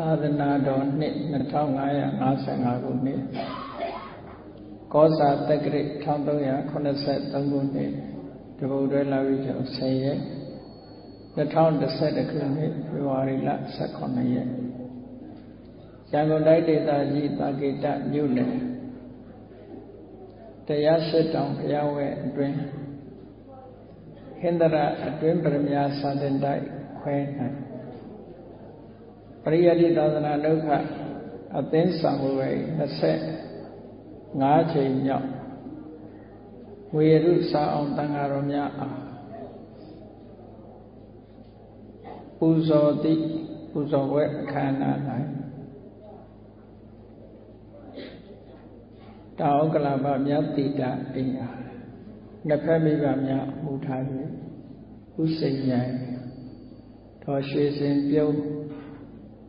သာသနာတော်နှစ်2555ခုနှစ်ကောဇာတက္ကရာ1383ခုနှစ်တပုတ်တွဲလာပြီးကျော်10ရက်2011ခုနှစ်ဖေဖော်ဝါရီလ18ရက်ရန်ကုန်တိုင်းဒေသကြီးတာကိတမြို့နယ်တရားရှိတောင်ဘုရားဝဲအတွင်းဟင်္ဒရအတွင်းပရမညာသာသင်တိုက်ခွဲ၌ ပရိယတိသာသနာဒုက္ခအသင်းဆောင်ဝယ်25ချိန်မြောက်ဝေရုစာအောင်တန်ဃာတော်များအားပူဇော်သည့်ပူဇော်ပွဲအခမ်းအနား၌တောင်ကလပမြတ်တိတာအိယာနှစ်ဖက်မိဘများမူထား၍ဥစိန်ညာတော်ရွှေစင်ပြုံး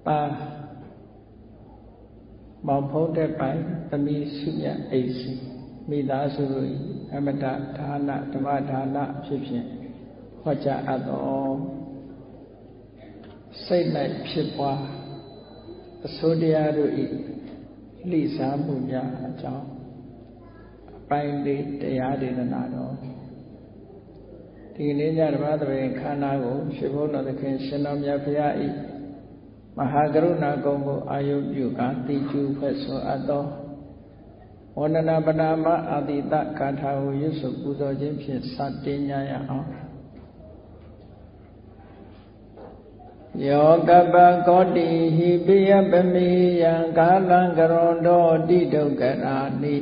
ပါမောင်ဖုံးတဲ့ပိုင်သမီးစုမြအိစီမိသားစုတို့အမတဒါနဓမ္မဒါနဖြစ်ဖြင့်ဟောကြားအပ်တော်စိတ်၌ဖြစ်ပွားအစိုးတရားတို့ဤလှိစားမှုများအကြောင်းအပိုင်းလေးတရားဒေသနာတော်ဒီနေ့ညဓမ္မသဘင်ခန္ဓာကိုရှင်ဘုန်းတော်သခင်ရှင်တော်မြတ်ဖရာဤ မဟာကရုဏာကုံကိုအာယုပြုကာတိကျူဖွဲ့ဆိုအပ်သောဝန္ဒနာပနာမအာတိတကာထာကိုရွတ်ဆိုပူဇော်ခြင်းဖြင့်စတင်ကြရအောင်ယောကပကောတိဟိပိယပမိယံကာလံကရွန်တော်တိဒုက္ခရာနိ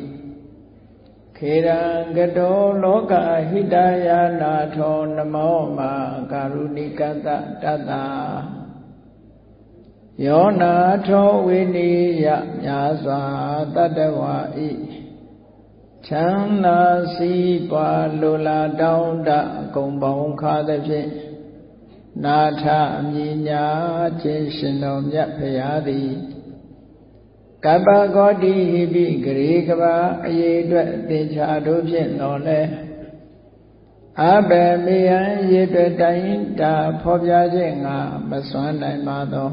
ခေရံကတောလောကဟိတယာနာထောနမောမာကာရုဏိကတတတ္တာ ယောနာထောဝိနိယမြာစွာတတ္တဝါဤချမ်းသာစီးပွားလိုလားတောင်းတအကုန်ပေါင်းခါသဖြင့်နာထအမြညာခြင်းရှင်တော်မြတ်ဖရာသည်ကပ္ပဂောတိဟိပိဂရေကဘာအရေးအတွက်သင်္ချာတို့ဖြင့်တော်လဲအဘယ်မေယံရေအတွက်တိုင်းတာဖော်ပြခြင်းငါမစွမ်းနိုင်ပါသော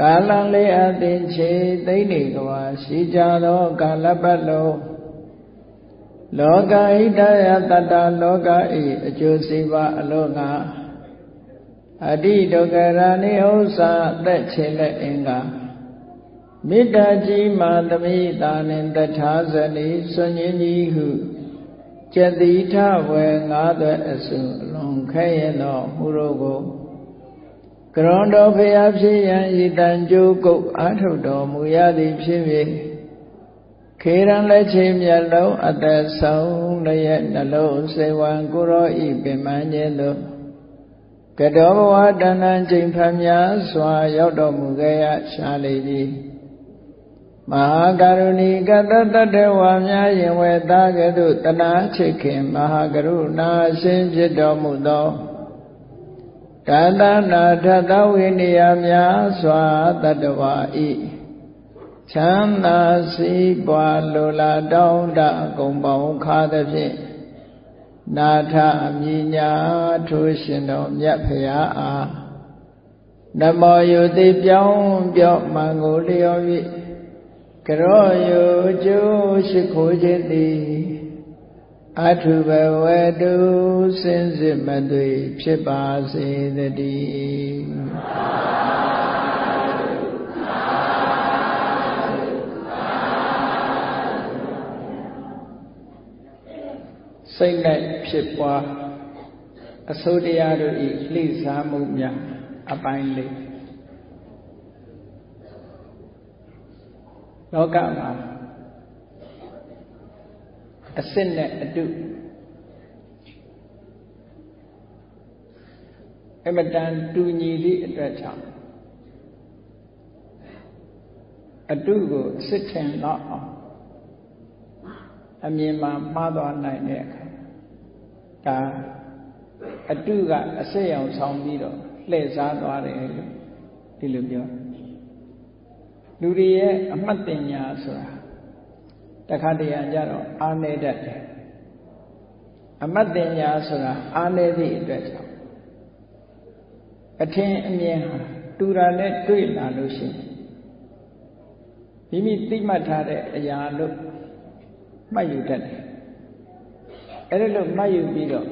ကာလလေးအသင်ချေသိမ့်နေကဘာရှိကြသောကာလပတ်လုံးလောကဣတယတတလောကဤအကျိုးစီးပွားအလို့ငါအတိဒုက္ခရာနိဥ္စာအသက်ချေလက်အင်္ဂါမေတ္တာကြီးမာသမိတာနှင့်တထာဇနီဆွန်ញကြီးဟုကျတိထဝေငါးသွဲအစုအလွန်ခဲရင်သောမူရောကို ကရွန်တော်ဖျားဖြစ်ရန်ဤတန်ကြိုးကုတ်အာထုတ်တော်မူရသည်ဖြစ်၍ခေရန်လက်ချေမျက်လုံးအသက်ဆုံးလျက်နှလုံးစေဝံကိုရောဤပင်မခြင်းသို့ကတောဘဝတဏ္ဍချိန်ဖန်များစွာရောက်တော်မူခဲ့ရရှာလေသည်မဟာကရုဏီကတတတဝါများယင်ဝေသားကဲ့သို့တနာချစ်ခင်မဟာကရုဏာရှင်ဖြစ်တော်မူသော တသနာထသဝိနည်းများစွာတတဝါဤချမ်းသာစီးပွားလိုလားတောင်းတအကုန်ပေါင်းခါသဖြင့်နာထအမြညာထိုးရှင်တော်မြတ်ဖရာအားနမောယုတိပြောင်းပြော့မှန်ကိုလျော်၍ကရောယုကျိုးရှိခိုးခြင်းသည် အထုဘဝတုစင်စစ်မသွေဖြစ်ပါစေတည်းစိတ်၌ဖြစ်ပွားအစိုးတရားတို့ဤလှိစားမှုများအပိုင်းလေးလောကမှာ အစစ်နဲ့အတုအမတန်တူညီသည့်အတွက်ကြောင့်အတုကိုအစစ်ထင်တော့အောင်အမြင်မှာမှားသွားနိုင်တဲ့အခါဒါအတုကအစစ်ရောင်ဆောင်ပြီးတော့လှည့်စားသွားတယ်လို့ဒီလိုပြောလူတွေရဲ့အမှတ်တင်ညာဆိုတာ တခါတရံကြတော့အာနေတတ်တယ်အမှတ်တင်ညာဆိုတာအာနေသည့်အတွက်ကြောင့်အထင်အမြင်ဟာတူတာနဲ့တွေ့လာလို့ရှိရင်မိမိသိမှတ်ထားတဲ့အရာလို့မှတ်ယူတတ်တယ်အဲ့ဒါလို့မှတ်ယူပြီးတော့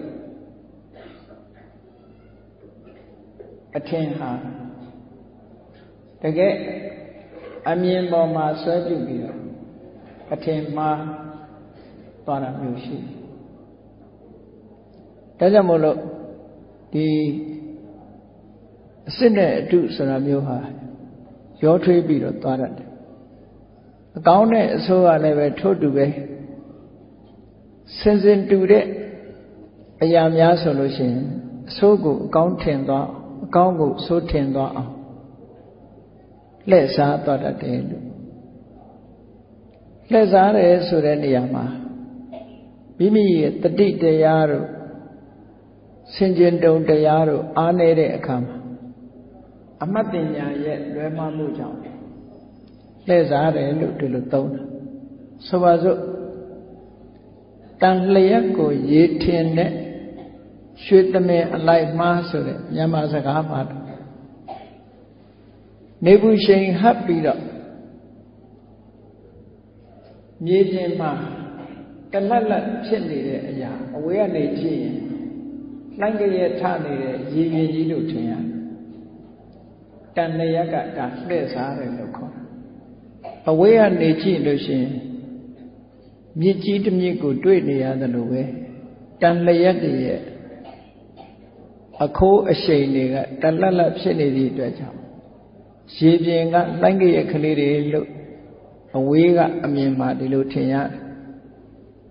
အထင်ဟာတကယ်အမြင်ပေါ်မှာဆွဲပြုပြီးတော့ အထင်မှားသွားတာမျိုးရှိတယ်ဒါကြောင့်မို့လို့ဒီအစစ်နဲ့အတုဆိုတာမျိုးဟာရောထွေးပြီးတော့သွားတတ်တယ်အကောင်းနဲ့အဆိုးကလည်းပဲထို့တူပဲစင်စင်တူတဲ့အရာများဆိုလို့ရှိရင်အဆိုးကိုအကောင်းထင်သွားအကောင်းကိုဆိုးထင်သွားအောင်လှည့်စားသွားတတ်တယ်လို့ လှည့်စားတယ်ဆိုတဲ့နေရာမှာမိမိရဲ့တတိတရားတို့စင်ကြင်တုံတရားတို့အားနေတဲ့အခါမှာအမတ်တင်ညာရဲ့လွယ်မှားမှုကြောင့်လှည့်စားတယ်လို့ဒီလိုသုံးတာဆိုပါစို့တန်လျက်ကိုရေထင်တဲ့ရွှေသမင်အလိုက်မှားဆိုတဲ့မြန်မာစကားမှာနေဘူးရှိန်ဟပ်ပြီးတော့ မြေပြင်မှာတလတ်လတ်ဖြစ်နေတဲ့အရာအဝေးကနေကြည့်ရင်လှိုင်းကြရထနေတဲ့ရေပြင်ကြီးလို့ထင်ရတယ်တန်လျက်ကဒါလှည့်စားတယ်လို့ခေါ်တာအဝေးကနေကြည့်လို့ရှိရင်မြစ်ကြီးတစ်မြစ်ကိုတွေ့နေရတယ်လို့ပဲတန်လျက်တွေရဲ့အခိုးအရှိန်တွေကတလတ်လတ်ဖြစ်နေသည့်အတွက်ကြောင့်ရေပြင်ကလှိုင်းကြရကလေးတွေလို့ အဝေးကအမြင်မှဒီလိုထင်ရတယ်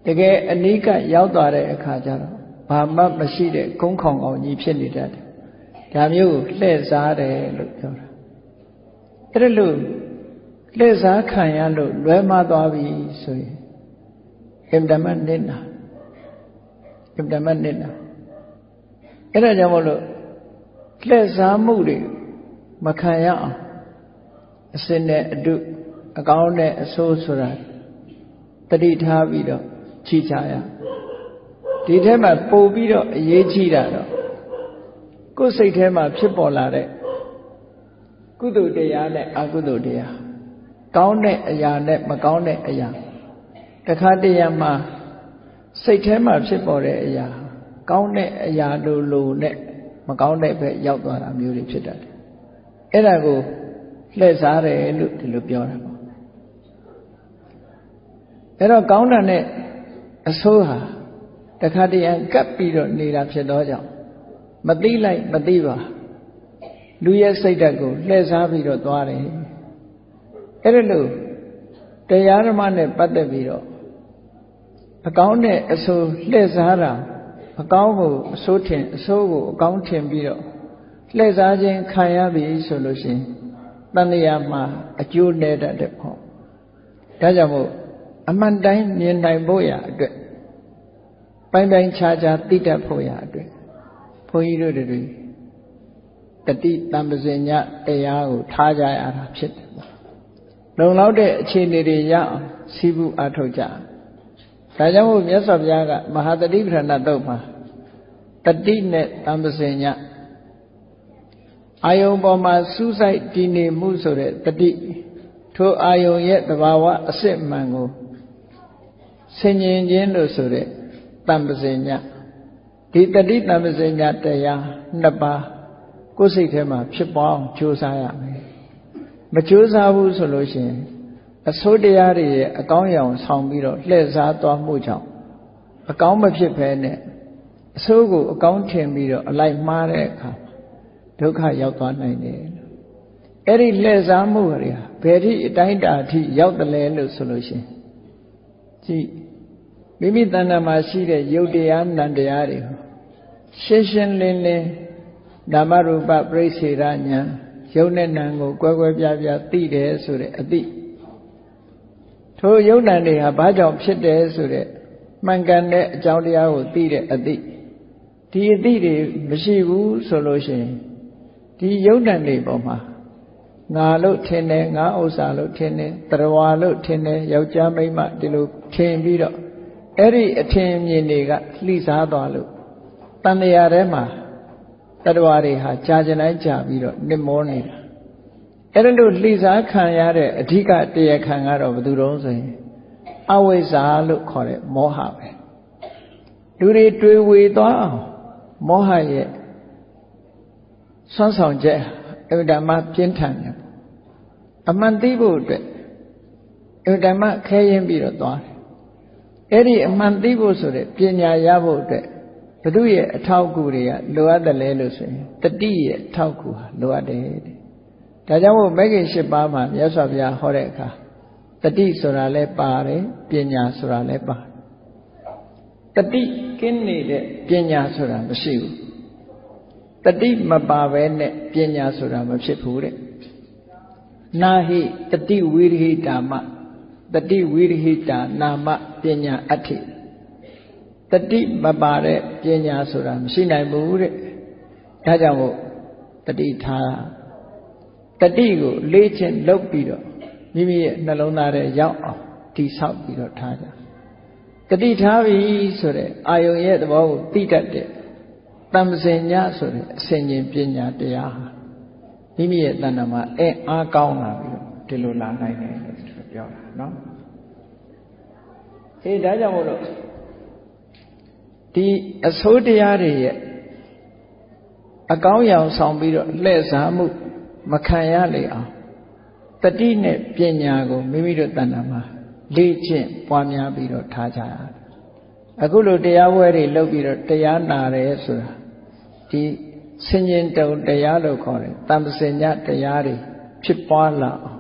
တကယ်အနိကရောက်သွားတဲ့အခါကျတော့ဘာမှမရှိတဲ့ကုန်းခေါင်အောင်ကြီးဖြစ်နေတတ်တယ်ဒါမျိုးကိုလှည့်စားတယ်လို့ပြောတာအဲ့ဒါလို့လှည့်စားခံရလို့လွဲမှားသွားပြီဆိုရင်အင်တမနစ်နာအင်တမနစ်နာအဲ့ဒါကြောင့်မလို့လှည့်စားမှုတွေမခံရအောင်အစင်နဲ့အတု အကောင်းနဲ့အဆိုးဆိုတာတတိထားပြီးတော့ခြိချရဒီထဲမှာပို့ပြီးတော့အရေးကြီးတာတော့ကိုယ်စိတ်ထဲမှာဖြစ်ပေါ်လာတဲ့ကုသိုလ်တရားနဲ့အကုသိုလ်တရားကောင်းတဲ့အရာနဲ့မကောင်းတဲ့အရာတခါတရံမှာစိတ်ထဲမှာဖြစ်ပေါ်တဲ့အရာ ကောင်းတဲ့အရာလိုလိုနဲ့မကောင်းတဲ့ဘက်ရောက်သွားတာမျိုးတွေဖြစ်တတ်တယ်အဲ့ဒါကိုလှည့်စားတယ်လို့ဒီလိုပြောတာပေါ့ အဲ့တော့ကောင်းတာနဲ့အဆိုးဟာတခါတရံကပ်ပြီးတော့နေတာဖြစ်တော့ကြောင့်မသိလိုက်မသိပါလူရဲ့စိတ်ဓာတ်ကိုလှည့်စားပြီးတော့သွားတယ်အဲ့ဒါလို့တရားဓမ္မနဲ့ပတ်သက်ပြီးတော့အကောင်းနဲ့အဆိုးလှည့်စားတာအကောင်းကိုအဆိုးထင်အဆိုးကိုအကောင်းထင်ပြီးတော့လှည့်စားခြင်းခံရပြီဆိုလို့ရှိရင်တန်လျာမှာအကျိုးနဲ့တတ်တဲ့ပေါ့ဒါကြောင့်မို့ အမှန်တိုင်းမြင်နိုင်ဖို့ရအတွက်ပိုင်ပိုင်ခြားခြားသိတတ်ဖို့ရအတွက်ဘုန်းကြီးတို့တွေတတိတံပစင်ညတရားကိုထားကြရတာဖြစ်တယ်ပေါ့လုံလောက်တဲ့အခြေအနေတွေရအောင်စီးပူအထောက်ကြဒါကြောင့်မို့မြတ်စွာဘုရားကမဟာတတိပဋ္ဌာန်းတုတ်မှာတတိနဲ့တံပစင်ညအာယုံပေါ်မှာစူးစိုက်တည်နေမှုဆိုတဲ့တတိထိုအာယုံရဲ့တဘာဝအစစ်မှန်ကို ဆင်ញင်ခြင်းလို့ဆိုတဲ့တံပစင်ညဒီတတိတံပစင်ညတရားနှစ်ပါးကိုယ်စိတ်ထဲမှာဖြစ်ပေါ်အောင်ကြိုးစားရမယ်မကြိုးစားဘူးဆိုလို့ရှိရင်အစိုးတရားတွေရဲ့အကောင်းရောင်ဆောင်ပြီးတော့လှည့်စားသွားမှုကြောင့်အကောင်းမဖြစ်ဘဲနဲ့အဆိုးကိုအကောင်းထင်ပြီးတော့အလိုက်မှားတဲ့အခါဒုက္ခရောက်သွားနိုင်တယ်အဲ့ဒီလှည့်စားမှုတွေဟာဘယ်ထိအတိုင်းတာအထိရောက်တယ်လဲလို့ဆိုလို့ရှိရင်ကြည့် မိမိတဏ္ဍာမှာရှိတဲ့ယုတ်တရားနံတရားတွေရှင်းရှင်းလင်းလင်းဓမ္မရူပပြိစေရညာယုတ်နဲ့နံကိုကွဲကွဲပြားပြားသိတယ်ဆိုတဲ့အသိထိုယုတ်နံတွေဟာဘာကြောင့်ဖြစ်တယ်ဆိုတဲ့မှန်ကန်တဲ့အကြောင်းတရားကိုသိတဲ့အသိဒီအသိတွေမရှိဘူးဆိုလို့ရှိရင်ဒီယုတ်နံတွေပေါ်မှာငါလို့ထင်တယ်ငါဥစ္စာလို့ထင်တယ်တရဝါလို့ထင်တယ်ယောက်ျားမိန်းမဒီလိုထင်ပြီးတော့ အဲ့ဒီအထင်မြင်တွေကလှိစားသွားလို့တန်တရားထဲမှာတတဝါတွေဟာကြာကြတိုင်းကြာပြီးတော့နစ်မောနေတာအဲ့ဒါလို့လှိစားခံရတဲ့အဓိကတရားခံကတော့ဘယ်သူတုံးဆိုရင်အဝိဇ္ဇာလို့ခေါ်တဲ့မောဟပဲလူတွေတွေ့ဝေသွားအောင်မောဟရဲ့ဆွမ်းဆောင်ချက်အဗ္ဗဓမ္မပြင်းထန်တယ်အမှန်သိဖို့အတွက်အဗ္ဗဓမ္မခဲရင်ပြီးတော့သွားတယ် အဲ့ဒီအမှန်သိဖို့ဆိုတဲ့ပညာရဖို့အတွက်ဘု து ရဲ့အထောက်အကူတွေကလိုအပ်တယ်လေလို့ဆိုရင်တတိရဲ့အထောက်အကူဟာလိုအပ်တယ်တဲ့ဒါကြောင့်မို့မဂ္ဂင်၈ပါးမှာမြတ်စွာဘုရားဟောတဲ့အခါတတိဆိုတာလည်းပါတယ်ပညာဆိုတာလည်းပါတတိကင်းနေတဲ့ပညာဆိုတာမရှိဘူးတတိမပါဘဲနဲ့ပညာဆိုတာမဖြစ်ဘူးတဲ့နာဟိတတိဝိရိဟိတာမ တတိဝိရိဟိတာနာမပညာအဋ္ဌိတတိမပါတဲ့ပညာဆိုတာမရှိနိုင်ဘူးတဲ့ဒါကြောင့်မို့တတိထားတတိကိုလေးချင်းလုပ်ပြီးတော့မိမိရဲ့နှလုံးသားထဲရောက်အောင်တိဆောက်ပြီးတော့ထားကြတတိထားပြီဆိုတဲ့အာယုံရဲ့သဘောကိုသိတတ်တဲ့တမ္ပစင်ညဆိုတဲ့အစဉ်ချင်းပညာတရားဟာမိမိရဲ့တဏ္ဍာမှာအဲအားကောင်းလာပြီးတော့ဒီလိုလာနိုင်တယ်လို့ပြောတာ နော်အေးဒါကြောင့်မို့လို့ဒီအစိုးတရားတွေရဲ့အကောင်းရောင်ဆောင်ပြီးတော့လှည့်စားမှု မခံရလေအောင်တတိနဲ့ပညာကိုမိမိတို့တဏ္ဍာမှာလေ့ကျင့်ပွားများပြီးတော့ထားကြရတယ်အခုလိုတရားပွဲတွေလုပ်ပြီးတော့တရားနာတယ်ဆိုတာဒီဆင်ញင်တုံတရားလို့ခေါ်တယ်တမ္ပစင်ညတရားတွေဖြစ်ပွားလာအောင်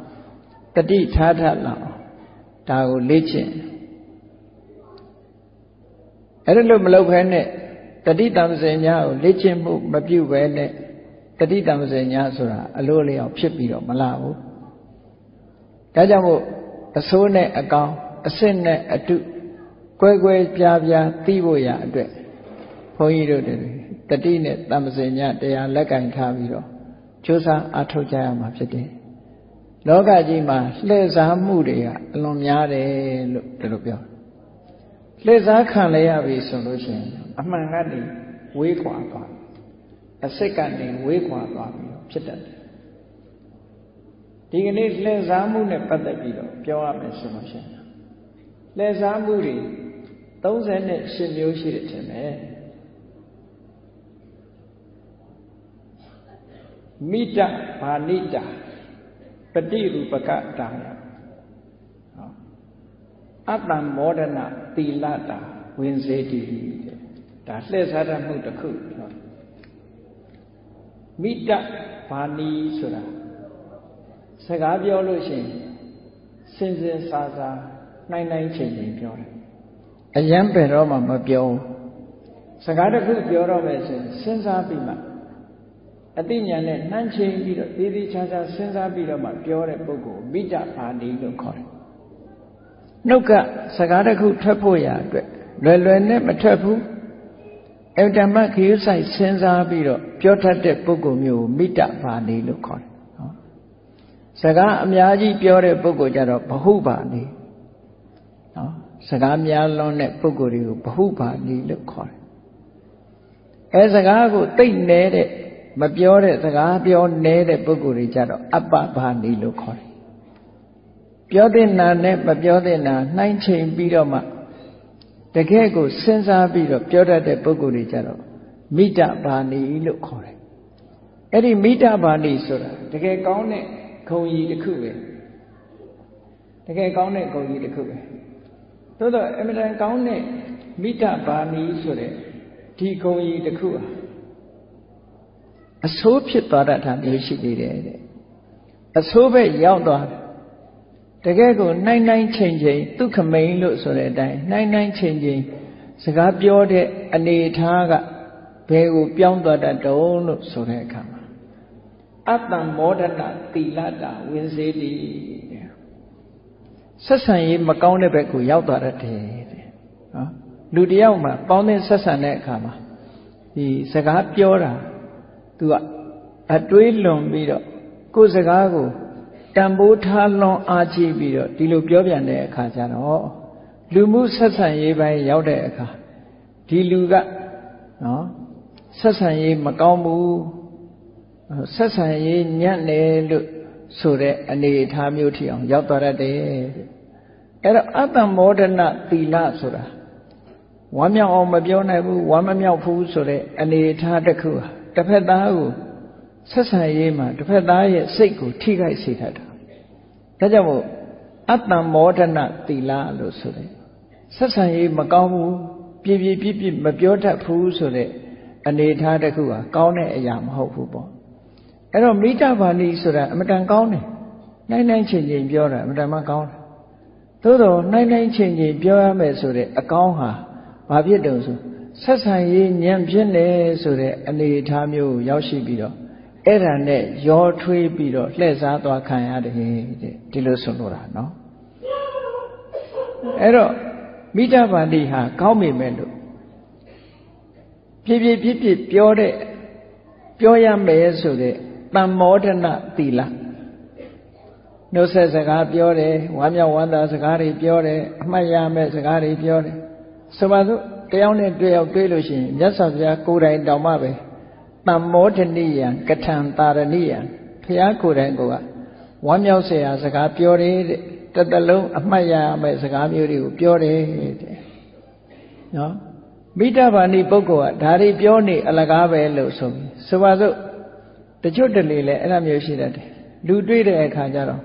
တတိထားထလာအောင် ဒါကိုလေ့ကျင့်အဲ့ဒါလို့မလုပ်ဘဲနဲ့တတိတမ္ပစင်ညကိုလေ့ကျင့်မှုမပြုဘဲနဲ့တတိတမ္ပစင်ညဆိုတာအလိုလျောက်ဖြစ်ပြီးတော့မလာဘူးဒါကြောင့်မို့အဆိုးနဲ့အကောင်အစစ်နဲ့အတုကွဲကွဲပြားပြားသိဖို့ရအတွက်ဘုန်းကြီးတို့တွေတတိနဲ့တမ္ပစင်ညတရားလက်ကင်ထားပြီးတော့ကြိုးစားအားထုတ်ကြရမှာဖြစ်တယ် လောကကြီးမှာလှည့်စားမှုတွေကအလွန်များတယ်လို့ဒီလိုပြောလှည့်စားခံရရပြီဆိုလို့ရှိရင်အမှန်ကနေဝေးခွာသွားအစစ်ကနေဝေးခွာသွားပြီးဖြစ်တတ်တယ်ဒီကနေ့လှည့်စားမှုနဲ့ပတ်သက်ပြီးတော့ပြောရမယ်ဆိုလို့ရှိရင်လှည့်စားမှုတွေ38မျိုးရှိတယ်ထင်တယ်မိတဘာနိတာ ပฏิရူပကတာယအတ္တမောဒနာသီလတာဝင်စေတည်ဒါလှည့်စားတတ်မှုတစ်ခုမိတဘာနီဆိုတာစကားပြောလို့ရှိရင်စင်စင်စာစာနိုင်နိုင်ချိန်ချိန်ပြောတယ်အယံပယ်တော့မှမပြောစကားတစ်ခုပြောတော့မယ်ဆိုရင်စဉ်းစားပြီးမှ အသိဉာဏ်နဲ့နှမ်းချိန်ပြီးတော့သေးသေးချာချာစဉ်းစားပြီးတော့မှပြောတဲ့ပုဂ္ဂိုလ်မိတ္တပါဏိလို့ခေါ်တယ်နှုတ်ကစကားတစ်ခုထွက်ဖို့ရအတွက်လွယ်လွယ်နဲ့မထွက်ဘူးအတ္တမခရုဆိုင်စဉ်းစားပြီးတော့ပြောတတ်တဲ့ပုဂ္ဂိုလ်မျိုးကိုမိတ္တပါဏိလို့ခေါ်တယ်နော်စကားအများကြီးပြောတဲ့ပုဂ္ဂိုလ်ကြတော့ဘဟုပါဏိနော်စကားများလွန်းတဲ့ပုဂ္ဂိုလ်တွေကိုဘဟုပါဏိလို့ခေါ်တယ်အဲစကားကိုသိမ့်နေတဲ့ မပြောတဲ့စကားပြောနေတဲ့ပုဂ္ဂိုလ်တွေကြတော့အပ္ပဘာဏီလို့ခေါ်တယ်ပြောတဲ့နာနဲ့မပြောတဲ့နာနှိုင်းချိန်ပြီးတော့မှတကယ်ကိုစဉ်းစားပြီးတော့ပြောတတ်တဲ့ပုဂ္ဂိုလ်တွေကြတော့မိတ္တဘာဏီလို့ခေါ်တယ်အဲ့ဒီမိတ္တဘာဏီဆိုတာတကယ်ကောင်းတဲ့ဂုံကြီးတစ်ခုပဲတကယ်ကောင်းတဲ့ဂုံကြီးတစ်ခုပဲသို့တော့အမြဲတမ်းကောင်းတဲ့မိတ္တဘာဏီဆိုတဲ့ဒီဂုံကြီးတစ်ခုဟာ အဆိုးဖြစ်သွားတတ်တာမျိုးရှိသေးတယ်တဲ့အဆိုးပဲရောက်သွားတယ်တကယ်ကိုနိုင်နိုင်ချိန်ချိန်ဒုက္ခမိန်လို့ဆိုတဲ့အတိုင်းနိုင်နိုင်ချိန်ချိန်စကားပြောတဲ့အနေထားကဘယ်ကိုပြောင်းသွားတတ်တုံးလို့ဆိုတဲ့အခါမှာအတ္တမောဒနာတိလတာဝင်စေတိဆက်ဆံရေးမကောင်းတဲ့ဘက်ကိုရောက်သွားတတ်တယ်တဲ့နော်လူတယောက်မှာပေါင်းတဲ့ဆက်ဆံတဲ့အခါမှာဒီစကားပြောတာ သူကအတွေးလွန်ပြီးတော့ကိုယ်စကားကိုတန်ဖိုးထားလွန်အားကြီးပြီးတော့ဒီလိုပြောပြန်တဲ့အခါကျတော့လူမှုဆက်ဆံရေးပိုင်းရောက်တဲ့အခါဒီလူကနော်ဆက်ဆံရေးမကောင်းဘူးဆက်ဆံရေးညံ့တယ်လို့ဆိုတဲ့အနေအထားမျိုးထိအောင်ရောက်သွားတတ်တယ်အဲ့တော့အတ္တမောဒနာသီလဆိုတာဝမ်းမြောက်အောင်မပြောနိုင်ဘူးဝမ်းမမြောက်ဘူးဆိုတဲ့အနေအထားတစ်ခုဟာ တစ်ဖက်သားကိုဆက်ဆံရေးမှာတစ်ဖက်သားရဲ့စိတ်ကိုထိခိုက်စေတတ်တာဒါကြောင့်မို့အတ္တမောဒနာသီလလို့ဆိုတယ်ဆက်ဆံရေးမကောင်းဘူးပြပြပြပြမပြောတတ်ဘူးဆိုတဲ့အနေအထားတစ်ခုဟာကောင်းတဲ့အရာမဟုတ်ဘူးပေါ့အဲ့တော့မိတ္တဘာဏီဆိုတာအမတန်ကောင်းတယ်နိုင်နိုင်ချင်းချင်းပြောတာအမတန်မှကောင်းတယ်သို့တော့နိုင်နိုင်ချင်းချင်းပြောရမယ်ဆိုတဲ့အကောင်းဟာဘာဖြစ်တုံဆို ဆက်ဆံရေးညံဖြစ်နေဆိုတဲ့အနေအထားမျိုးကိုရောက်ရှိပြီးတော့အဲ့ဒါနဲ့ရောထွေးပြီးတော့လှည့်စားသွားခံရတယ်တဲ့ဒီလိုဆိုလို့တာနော်အဲ့တော့မိတ္တဗန္တိဟာကောင်းမိမဲ့လို့ပြပြပြပြပြောတဲ့ပြောရမယ်ဆိုတဲ့တမ္မောဒနာသီလနှုတ်ဆက်စကားပြောတယ်ဝမ်းမြောက်ဝမ်းသာစကားတွေပြောတယ်အမှတ်ရမယ့်စကားတွေပြောတယ်ဆိုပါစို့ တယောက်နဲ့တယောက်တွေ့လို့ရှိရင်မြတ်စွာဘုရားကိုယ်တိုင်တောင်မှပဲတမ္မောဒနိယံကထံတာရဏိယံဘုရားကိုယ်တိုင်ကဝမ်းမြောက်စရာစကားပြောတယ်တတလုံးအမှတ်ရမယ့်စကားမျိုးတွေကိုပြောတယ်တဲ့နော်မိတ္တဘာဏိပုဂ္ဂိုလ်ကဒါတွေပြောနေအလကားပဲလို့ဆိုပြီးဆိုပါစို့တချို့တလေလည်းအဲ့လိုမျိုးရှိတတ်တယ်လူတွေ့တဲ့အခါကျတော့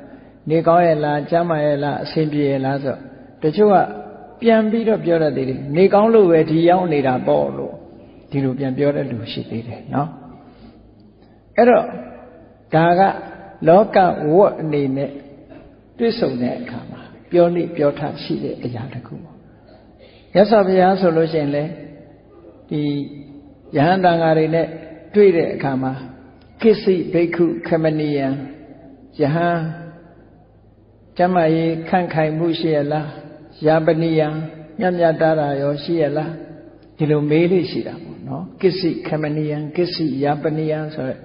နေကောင်းရဲ့လားကျမ်းမာရဲ့လားအဆင်ပြေရဲ့လားဆိုတချို့က ပြန်ပြီးတော့ပြောတတ်သေးတယ်နေကောင်းလို့ပဲဒီရောက်နေတာပေါ့လို့ဒီလိုပြန်ပြောတဲ့လူရှိသေးတယ်နော်အဲ့တော့ဒါကလောကဝတ်အနေနဲ့တွေ့ဆုံတဲ့အခါမှာပြောလိပြောထရှိတဲ့အရာတစ်ခုပေါ့ရသော်ဘုရားဆိုလို့ရှိရင်လေဒီယဟန်တန်ဃာတွေနဲ့တွေ့တဲ့အခါမှာကိစ္စဘိက္ခုခမဏီယံယဟန်ကျမကြီးခန့်ခိုင်မှုရှိရလား ယာပနိယံမြတ်မြတ်တာရောရှိရလားဒီလိုမေးလို့ရှိတာပေါ့နော်ကိစ္စခမဏီယံကိစ္စယာပနိယံဆိုရယ်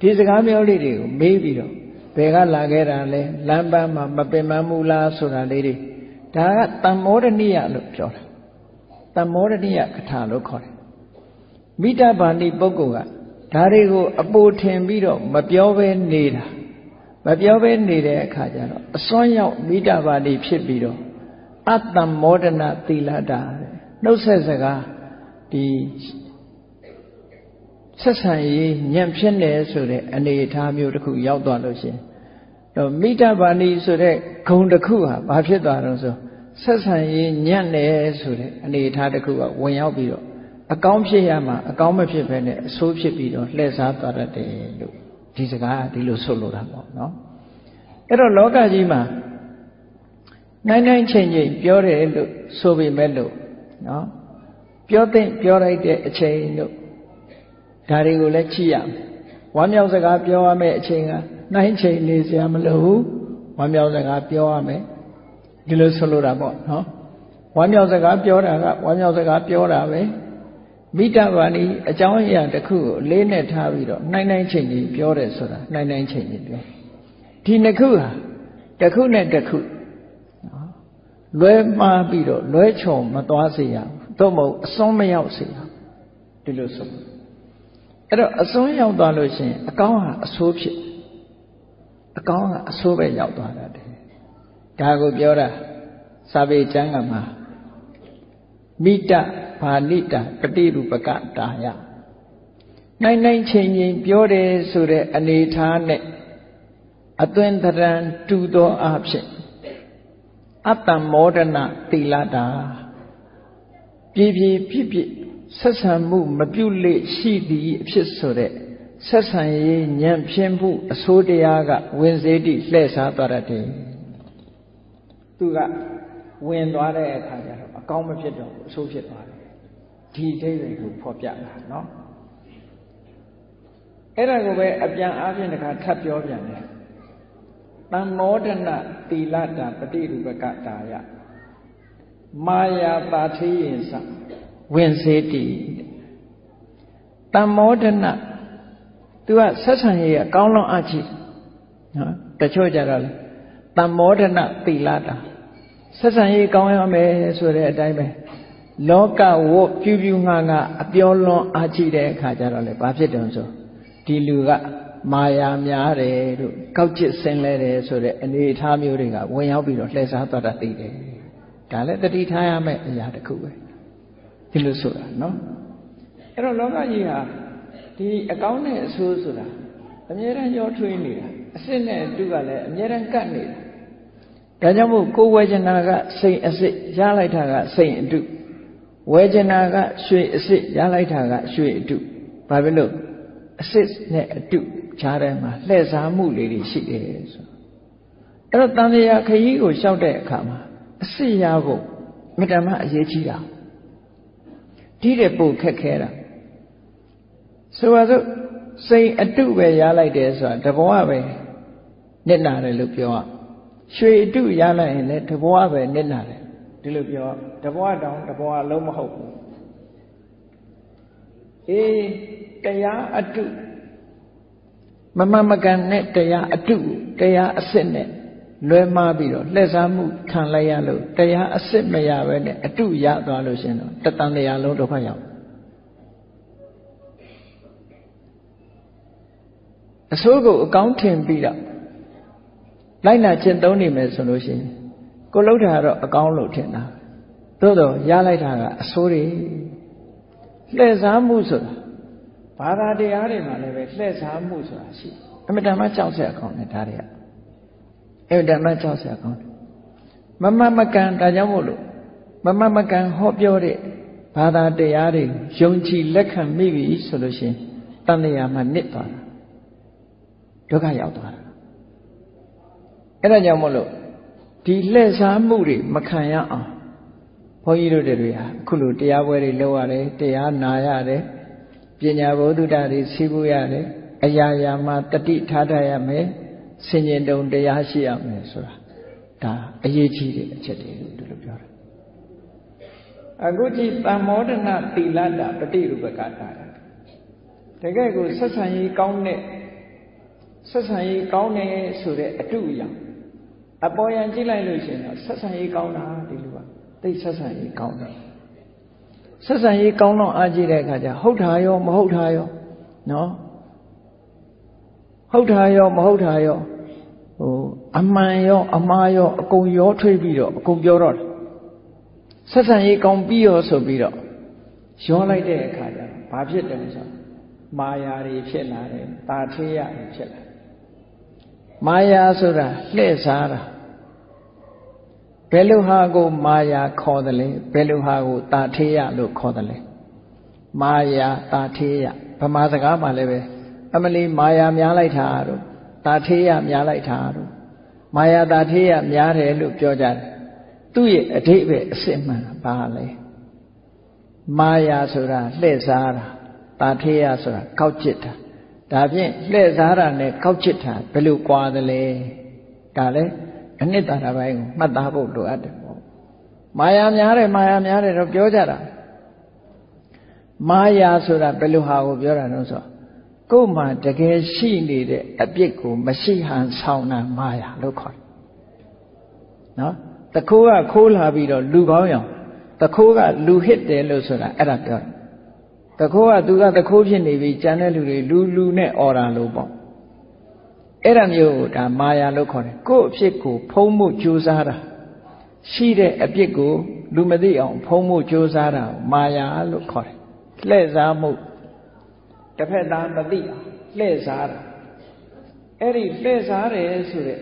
ဒီစကားပြောလေးတွေကိုမေးပြီးတော့ဘယ်ကလာခဲ့တာလဲလမ်းပန်းမှာမပင်မမှုလားဆိုတာလေးတွေဒါကတမ္မောဒနိယလို့ပြောတာတမ္မောဒနိယကထာလို့ခေါ်တယ်မိတ္တဗာဏိပုဂ္ဂိုလ်ကဒါတွေကိုအပူထင်ပြီးတော့မပြောဘဲနေတာမပြောဘဲနေတဲ့အခါကျတော့အစွမ်းရောက်မိတ္တဗာဏိဖြစ်ပြီးတော့ အတ္တမောဒနာသီလတာနှုတ်ဆက်စကားဒီဆက်ဆံရေးညံ့ဖြစ်နေဆိုတဲ့အနေအထားမျိုးတစ်ခုရောက်သွားလို့ရှင်တော့မိတ္တဗာဏိဆိုတဲ့ဂုံတစ်ခုဟာဘာဖြစ်သွားတော့ဆိုဆက်ဆံရေးညံ့နေဆိုတဲ့အနေအထားတစ်ခုကဝင်ရောက်ပြီးတော့အကောင်းဖြစ်ရမှာအကောင်းမဖြစ်ဘဲနဲ့အဆိုးဖြစ်ပြီးတော့လှည့်စားသွားတတ်တယ်လို့ဒီစကားဒီလိုဆိုလိုတာပေါ့နော်အဲ့တော့လောကကြီးမှာ နိုင်နိုင်ချိန်ချိန်ပြောတယ်လို့ဆိုပေမဲ့လို့နော်ပြောတဲ့ပြောလိုက်တဲ့အချိန်တို့ဒါတွေကိုလည်းကြည့်ရမယ်ဝမ်းမြောက်စကားပြောရမယ့်အချိန်ကနိုင်ချိန်နေစရာမလိုဘူးဝမ်းမြောက်စကားပြောရမယ်ဒီလိုဆိုလိုတာပေါ့နော်ဝမ်းမြောက်စကားပြောတာကဝမ်းမြောက်စကားပြောတာပဲမိတ္တဗာဏီအကြောင်းအရာတစ်ခုကိုလေးနဲ့ထားပြီးတော့နိုင်နိုင်ချိန်ကြီးပြောတယ်ဆိုတာနိုင်နိုင်ချိန်ကြီးပြောဒီနှစ်ခုဟာတစ်ခုနဲ့တစ်ခုနော် လွဲမှားပြီးတော့လွဲချော်မသွားစေရဘူးသို့မဟုတ်အစွန်းမရောက်စေရဒီလိုဆိုအဲ့တော့အစွန်းရောက်သွားလို့ရှိရင်အကောင်းဟာအဆိုးဖြစ်အကောင်းကအဆိုးပဲရောက်သွားတာတယ်ဒါကိုပြောတာစာပေကျမ်းကမှာမိတ္တဘာနိတပฏิရူပကတာယနိုင်နိုင်ချင်းချင်းပြောတယ်ဆိုတဲ့အနေထားနဲ့အသွင်သဏ္ဍာန်တူသောအဖြစ် အတ္တမောဒနာတိလတာပြည့်ပြည့်ပြည့်ပြည့်ဆက်ဆံမှုမပြုလေရှိသည်အဖြစ်ဆိုတဲ့ဆက်ဆံရေးညံ့ဖျင်းမှုအဆိုးတရားကဝင်စေတိလှည့်စားသွားတတ်တယ်သူကဝင်သွားတဲ့အခါကျတော့အကောင်းမဖြစ်တော့ဘူးအဆိုးဖြစ်သွားတယ်ဒီအသေးတွေကိုဖော်ပြတာနော်အဲ့ဒါကိုပဲအပြန်အားဖြင့်တခါထပ်ပြောပြန်တယ် တမ္မောဒနာတိလတာပฏิရူပကတာယမာယာပါထေယင်စဝင်စေတိတမ္မောဒနာသူကဆက်ဆံရေးကကောင်းလွန်အပ်ချီနော်တချို့ကြတော့လေတမ္မောဒနာတိလတာဆက်ဆံရေးကောင်းရမယ်ဆိုတဲ့အတိုင်းပဲလောကဝတ်ပြူပြူငါငါအပြောလွန်အားကြီးတဲ့အခါကျတော့လေဘာဖြစ်တုံဆိုဒီလူက မာယာများတယ်လို့ကောက်ကျစ်ဆင်းလဲတယ်ဆိုတဲ့အနေအထားမျိုးတွေကဝင်ရောက်ပြီးတော့လှည့်စားသွားတာသိတယ်ဒါလည်းတတိထားရမယ့်အရာတစ်ခုပဲဒီလိုဆိုတာနော်အဲ့တော့လောကကြီးဟာဒီအကောင်းနဲ့အဆိုးဆိုတာအမြဲတမ်းရောထွေးနေတာအစ်စ်နဲ့အတုကလည်းအမြဲတမ်းကတ်နေတာဒါကြောင့်မို့ကိုယ်ဝေချနာကစိတ်အစ်စ်ရလိုက်တာကစိတ်အတုဝေချနာကရွှေအစ်စ်ရလိုက်တာကရွှေအတုဘာဖြစ်လို့ အစ်စ်နဲ့အတုခြားထဲမှာလှည့်စားမှုလေးတွေရှိတယ်ဆိုအဲ့တော့တန်လျာခရီးကိုလျှောက်တဲ့အခါမှာအစ်စ်ရဖို့မေတ္တာမအရေးကြီးတာဒီတဲ့ပို့ခက်ခဲတာဆိုပါစို့စိတ်အတုပဲရလိုက်တယ်ဆိုတာတဘောပဲနစ်နာတယ်လို့ပြောရရွှေအတုရလိုက်ရင်လည်းတဘောပဲနစ်နာတယ်ဒီလိုပြောတဘောတောင်တဘောလုံးမဟုတ်ဘူးအေး တရားအတုမမမကန်နဲ့တရားအတုတရားအစစ်နဲ့လွဲမှားပြီးတော့လှည့်စားမှုခံလိုက်ရလို့တရားအစစ်မရပဲနဲ့အတုရသွားလို့ရှင်တော့တတန်တရားလုံးဒုက္ခရောက်အဆိုးကိုအကောင်းထင်ပြီးတော့လိုက်နာကျင့်သုံးနေမယ်ဆိုလို့ရှိရင်ကိုလှုပ်တာတော့အကောင်းလို့ထင်တာသို့တော့ရလိုက်တာကအဆိုးတွေလှည့်စားမှုဆိုတာ ဘာသာတရားတွေမှာလည်းပဲလှည့်စားမှုဆိုတာရှိအမြဲတမ်းကြောက်ဆက်အကောင်းနဲ့ဒါတွေကအမြဲတမ်းကြောက်ဆက်အကောင်းမမမကန်ဒါကြောင့်မို့လို့မမမကန်ဟောပြောတဲ့ဘာသာတရားတွေယုံကြည်လက်ခံမိပြီဆိုလို့ရှိရင်တန်လျာမှာနစ်သွားတာဒုက္ခရောက်သွားတာအဲ့ဒါကြောင့်မို့လို့ဒီလှည့်စားမှုတွေမခံရအောင်ဘုန်းကြီးတို့တွေဟာအခုလိုတရားပွဲတွေလုပ်ရတယ်တရားနာရတယ် ပညာဘုဒ္ဓတာတွေစီးပူးရတယ်အရာရာမှာတတိထားတတ်ရမယ်ဆင်ញင်တုံတရားရှိရမယ်ဆိုတာဒါအရေးကြီးတဲ့အချက်တွေလို့ဒီလိုပြောတယ်အခုကြည့်တမ္မောဒနာတိလတ္တပฏิရူပကတာတကယ်ကိုဆက်ဆံရေးကောင်းတဲ့ဆက်ဆံရေးကောင်းတယ်ဆိုတဲ့အတုအရာအပေါ်ယံကြည့်လိုက်လို့ရှိရင်တော့ဆက်ဆံရေးကောင်းတာဒီလိုပါသိဆက်ဆံရေးကောင်းတယ် ဆက်ဆံရေးကောင်းတော့အားကြည့်တဲ့အခါကျဟုတ်တာရောမဟုတ်တာရောနော်ဟုတ်တာရောမဟုတ်တာရောဟိုအမှန်ရောအမှားရောအကုန်ရောထွေးပြီးတော့အကုန်ပြောတော့တယ်ဆက်ဆံရေးကောင်းပြီးရောဆိုပြီးတော့ရောလိုက်တဲ့အခါကျဘာဖြစ်တယ်ဆိုမာယာတွေဖြစ်လာတယ်တာထေးရတွေဖြစ်လာမာယာဆိုတာလှည့်စားတာ ဘယ်လိုဟာကိုမာယာခေါ်တယ်လဲဘယ်လိုဟာကိုတာထေးရလို့ခေါ်တယ်လဲမာယာတာထေးရဗမာစကားမှာလည်းပဲအမလီမာယာများလိုက်တာတို့တာထေးရများလိုက်တာတို့မာယာတာထေးရများတယ်လို့ပြောကြတယ်သူ့ရဲ့အဓိပ္ပာယ်အစစ်မှန်ဘာလဲမာယာဆိုတာလှည့်စားတာတာထေးရဆိုတာကောက်ကျစ်တာဒါဖြင့်လှည့်စားတာနဲ့ကောက်ချစ်တာဘယ်လိုကွာသလဲဒါလည်း အနှစ်သာရပိုင်းကိုမှတ်သားဖို့လိုအပ်တယ်ပေါ့မာယာများတယ်မာယာများတယ်တော့ပြောကြတာမာယာဆိုတာဘယ်လိုဟာကိုပြောတာလဲဆိုကိုယ်မှာတကယ်ရှိနေတဲ့အပြစ်ကိုမရှိဟန်ဆောင်တာမာယာလို့ခေါ်တယ်နော်တခိုးကခိုးလာပြီးတော့လူကောင်းရောင်တခိုးကလူဟစ်တယ်လို့ဆိုတာအဲ့ဒါပြောတယ်တခိုးကသူကတခိုးဖြစ်နေပြီကြံတဲ့လူတွေလူလူနဲ့អော်တာလို့ပေါ့ အဲ့ဒါမျိုးကိုဒါမာယာလို့ခေါ်တယ်ကိုယ့်အဖြစ်ကိုဖုံးမှုကြိုးစားတာရှိတဲ့အပြစ်ကိုလူမသိအောင် ဖုံးမှုကြိုးစားတာမာယာလို့ခေါ်တယ်လှည့်စားမှုတစ်ဖက်သားမသိအောင်လှည့်စားတာအဲ့ဒီလှည့်စားတယ်ဆိုတဲ့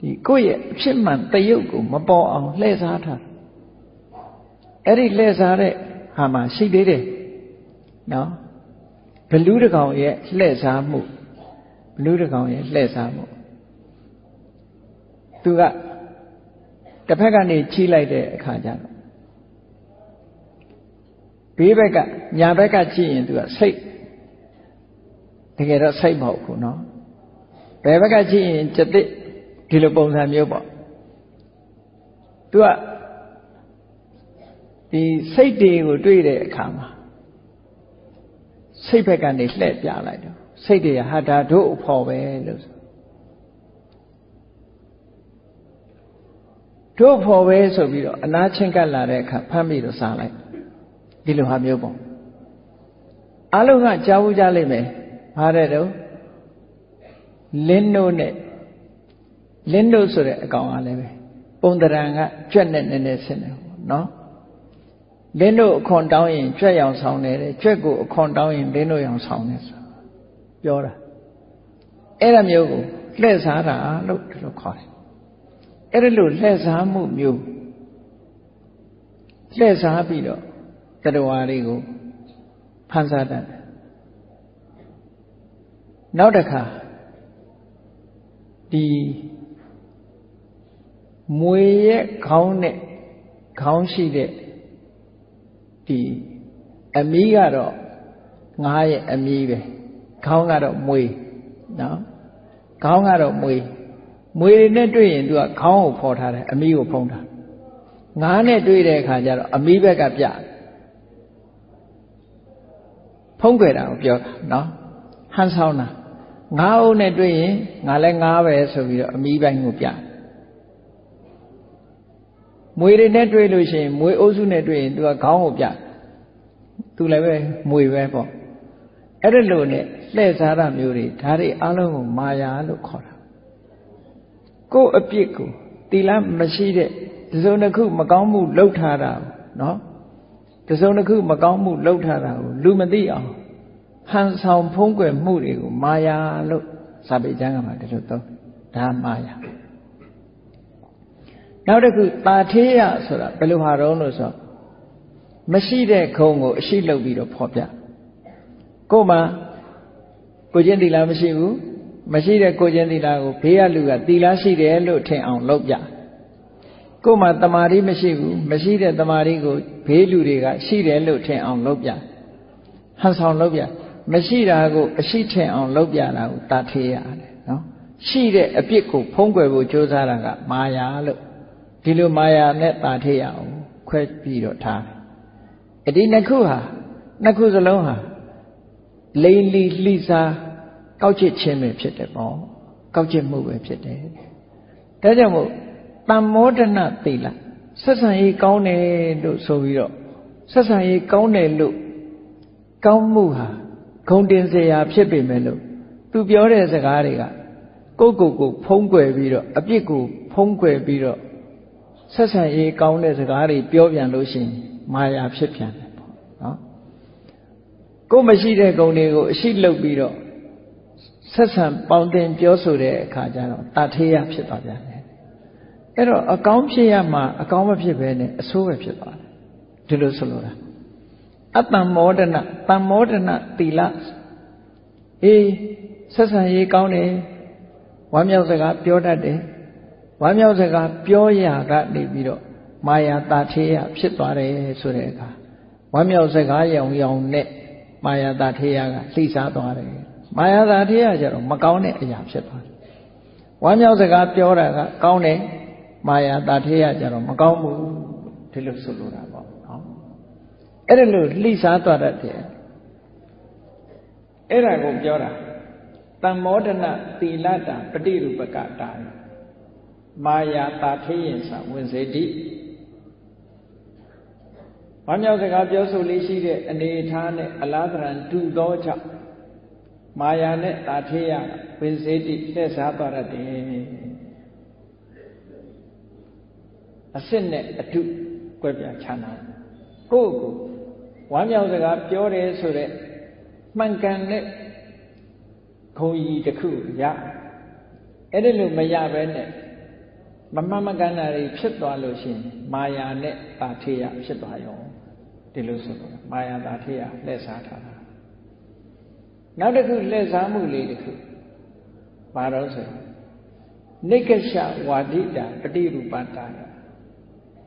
ဒီကိုယ့်ရဲ့အဖြစ်မှန်တယုတ်ကိုမပေါ်အောင်လှည့်စားတာအဲ့ဒီလှည့်စားတဲ့ဟာမှာရှိသေးတယ်နော်ဘလူးတကောင်ရဲ့လှည့်စားမှု အနုရကောင်ရဲ့လှည့်စားမှုသူကတစ်ဖက်ကနေချီးလိုက်တဲ့အခါကျတော့ဘေးဘက်ကညာဘက်ကချီးရင်သူကစိတ်တကယ်တော့စိတ်မဟုတ်ဘူးနော်ဘယ်ဘက်ကကြည့်ရင်จิตဒီလိုပုံစံမျိုးပေါ့သူကဒီစိတ်တွေကိုတွေ့တဲ့အခါမှာစိတ်ဘက်ကနေလှည့်ပြလိုက်တော့ စိတ်တွေဟာဒါတို့အဖို့ပဲလို့တို့ဖို့ပဲဆိုပြီးတော့အနာချင်းကပ်လာတဲ့အခါဖမ်းပြီးတော့စားလိုက်ဒီလိုဟာမျိုးပေါ့အလုံးကကြားဘူးကြလိမ့်မယ်ဘာတဲ့တော့လင်းတို့နဲ့လင်းတို့ဆိုတဲ့အကောင်ကလည်းပဲပုံတရံကကြွက်နဲ့နည်းနည်းဆင်းတယ်နော်လင်းတို့အခွန်တောင်းရင်ကြွက်ရောင်ဆောင်တယ်ကြွက်ကိုအခွန်တောင်းရင်လင်းတို့ရောင်ဆောင်တယ်ဆို ပြောတာအဲ့ဒါမျိုးကိုလှည့်စားတာလို့ဒီလိုခေါ်တယ်အဲ့ဒါလို့လှည့်စားမှုမျိုးလှည့်စားပြီးတော့တရားတွေကိုဖန်ဆာတတ်တယ်နောက်တစ်ခါဒီမွေရဲ့ခေါင်းနဲ့ခေါင်းရှိတဲ့ဒီအမီးကတော့ငါးရဲ့အမီးပဲ ခေါင်းကတော့မွေနော်ခေါင်းကတော့မွေမွေနဲ့တွေ့ရင်သူကခေါင်းကိုဖော်ထားတယ်အမီးကိုဖုံးထားငါးနဲ့တွေ့တဲ့အခါကျတော့အမီးဘက်ကပြဖုံးကြတာကိုပြောတာနော်ဟန်ဆောင်တာငါးအုပ်နဲ့တွေ့ရင်ငါလည်းငါးပဲဆိုပြီးတော့အမီးပိုင်းကိုပြမွေတွေနဲ့တွေ့လို့ရှိရင်မွေအုပ်စုနဲ့တွေ့ရင်သူကခေါင်းကိုပြသူလည်းပဲမွေပဲပေါ့ အဲ့ဒါလို့နဲ့လှည့်စားတာမျိုးတွေဒါတွေအလုံးကိုမာယာလို့ခေါ်တာကိုယ်အပြစ်ကိုတီလာမရှိတဲ့တစုံတစ်ခုမကောင်းမှုလှုပ်ထားတာနော်တစုံတစ်ခုမကောင်းမှုလှုပ်ထားတာကိုလူမသိအောင်ဟန်ဆောင်ဖုံးကွယ်မှုတွေကိုမာယာလို့စာပေကျမ်းကမှာဒီလိုသုံးဒါမာယာနောက်တစ်ခုတာထေးရဆိုတာဘယ်လိုဟာတော့လို့ဆိုမရှိတဲ့ခုံကိုအရှိလုပ်ပြီးတော့ဖော်ပြ ကို့မှာကိုချင်းတီလာမရှိဘူးမရှိတဲ့ကိုချင်းတီလာကိုဘေးကလူကတီလာရှိတယ်လို့ထင်အောင်လုပ်ပြကို့မှာတမာရီမရှိဘူးမရှိတဲ့တမာရီကိုဘေးလူတွေကရှိတယ်လို့ထင်အောင်လုပ်ပြဟန်ဆောင်လုပ်ပြမရှိတာကိုအရှိထင်အောင်လုပ်ပြတာကိုတာထေးရတယ်နော်ရှိတဲ့အပြစ်ကိုဖုံးကွယ်ဖို့ကြိုးစားတာကမာယာလို့ဒီလိုမာယာနဲ့တာထေးရအောင်ခွဲပြီးတော့ထားတယ်ဒီနှစ်ခုဟာနှစ်ခုစလုံးဟာ လိန်လီလှိစားကောက်ချစ်ခြင်းပဲဖြစ်တယ်ပေါ့ကောက်ချစ်မှုပဲဖြစ်တယ်ဒါကြောင့်မို့တမ္မောဒနာသိလားဆက်ဆံရေးကောင်းတယ်လို့ဆိုပြီးတော့ဆက်ဆံရေးကောင်းတယ်လို့ကောင်းမှုဟာဂုံတင်စရာဖြစ်ပေမဲ့လို့သူပြောတဲ့စကားတွေကကိုယ့်ကိုယ်ကိုဖုံးကွယ်ပြီးတော့အပြစ်ကိုဖုံးကွယ်ပြီးတော့ဆက်ဆံရေးကောင်းတဲ့စကားတွေပြောပြန်လို့ရှိရင်မာယာဖြစ်ပြန်တယ်ပေါ့နော် ကိုမရှိတဲ့ဂုဏ်တွေကိုအရှိလုပ်ပြီးတော့ဆက်ဆံပေါင်းတင်ပြောဆိုတဲ့အခါကျတော့တထေးရဖြစ်သွားပြန်တယ်အဲ့တော့အကောင်းဖြစ်ရမှာအကောင်းမဖြစ်ဘဲနဲ့အဆိုးပဲဖြစ်သွားတယ်ဒီလိုဆိုလိုတာအတ္တမောဒနာတမ္မောဒနာတိလအေးဆက်ဆံရေးကောင်းတယ်ဝမ်းမြောက်စကားပြောတတ်တယ်ဝမ်းမြောက်စကားပြောရကနေပြီးတော့မာယာတာထေယဖြစ်သွားတယ်ဆိုတဲ့အခါဝမ်းမြောက်စကားရောင်ရောင်နဲ့ မာယာတာထေယကလှိစားသွားတယ်မာယာတာထေယကျတော့မကောင်းတဲ့အရာဖြစ်သွားတယ်ဝမ်းမြောက်စကားပြောတာကကောင်းတယ်မာယာတာထေယကျတော့မကောင်းဘူးဒီလိုဆိုလိုတာပေါ့နော်အဲ့ဒါလို့လှိစားသွားတတ်တယ်အဲ့ဒါကိုပြောတာတမ္မောဒနာသီလတာပฏิရူပကတာမာယာတာထေယင်စာဝင်စေတိ ဘာမြောက်စကားပြောဆိုလေးရှိတဲ့အနေထားနဲ့အလားတရံတူသောကြောင့်မာယာနဲ့တာထေယဝင်စေတိလှည့်စားသွားတယ်အစ်စ်နဲ့အတုကွဲပြားခြားနာကိုယ့်ကိုဝမ်းမြောက်စကားပြောတယ်ဆိုတဲ့မှန်ကန်တဲ့ခုံကြီးတစ်ခုရအဲ့ဒီလိုမရဘဲနဲ့မမှန်မကန်တာတွေဖြစ်သွားလို့ရှိရင်မာယာနဲ့တာထေယဖြစ်သွားရော ဒီလိုဆိုတော့မာယာတာထေယလှည့်စားထားတာနောက်တစ်ခုလှည့်စားမှုလေးတစ်ခုဘာတော့ဆိုနိကရှဝါဒိတာပฏิရူပတာ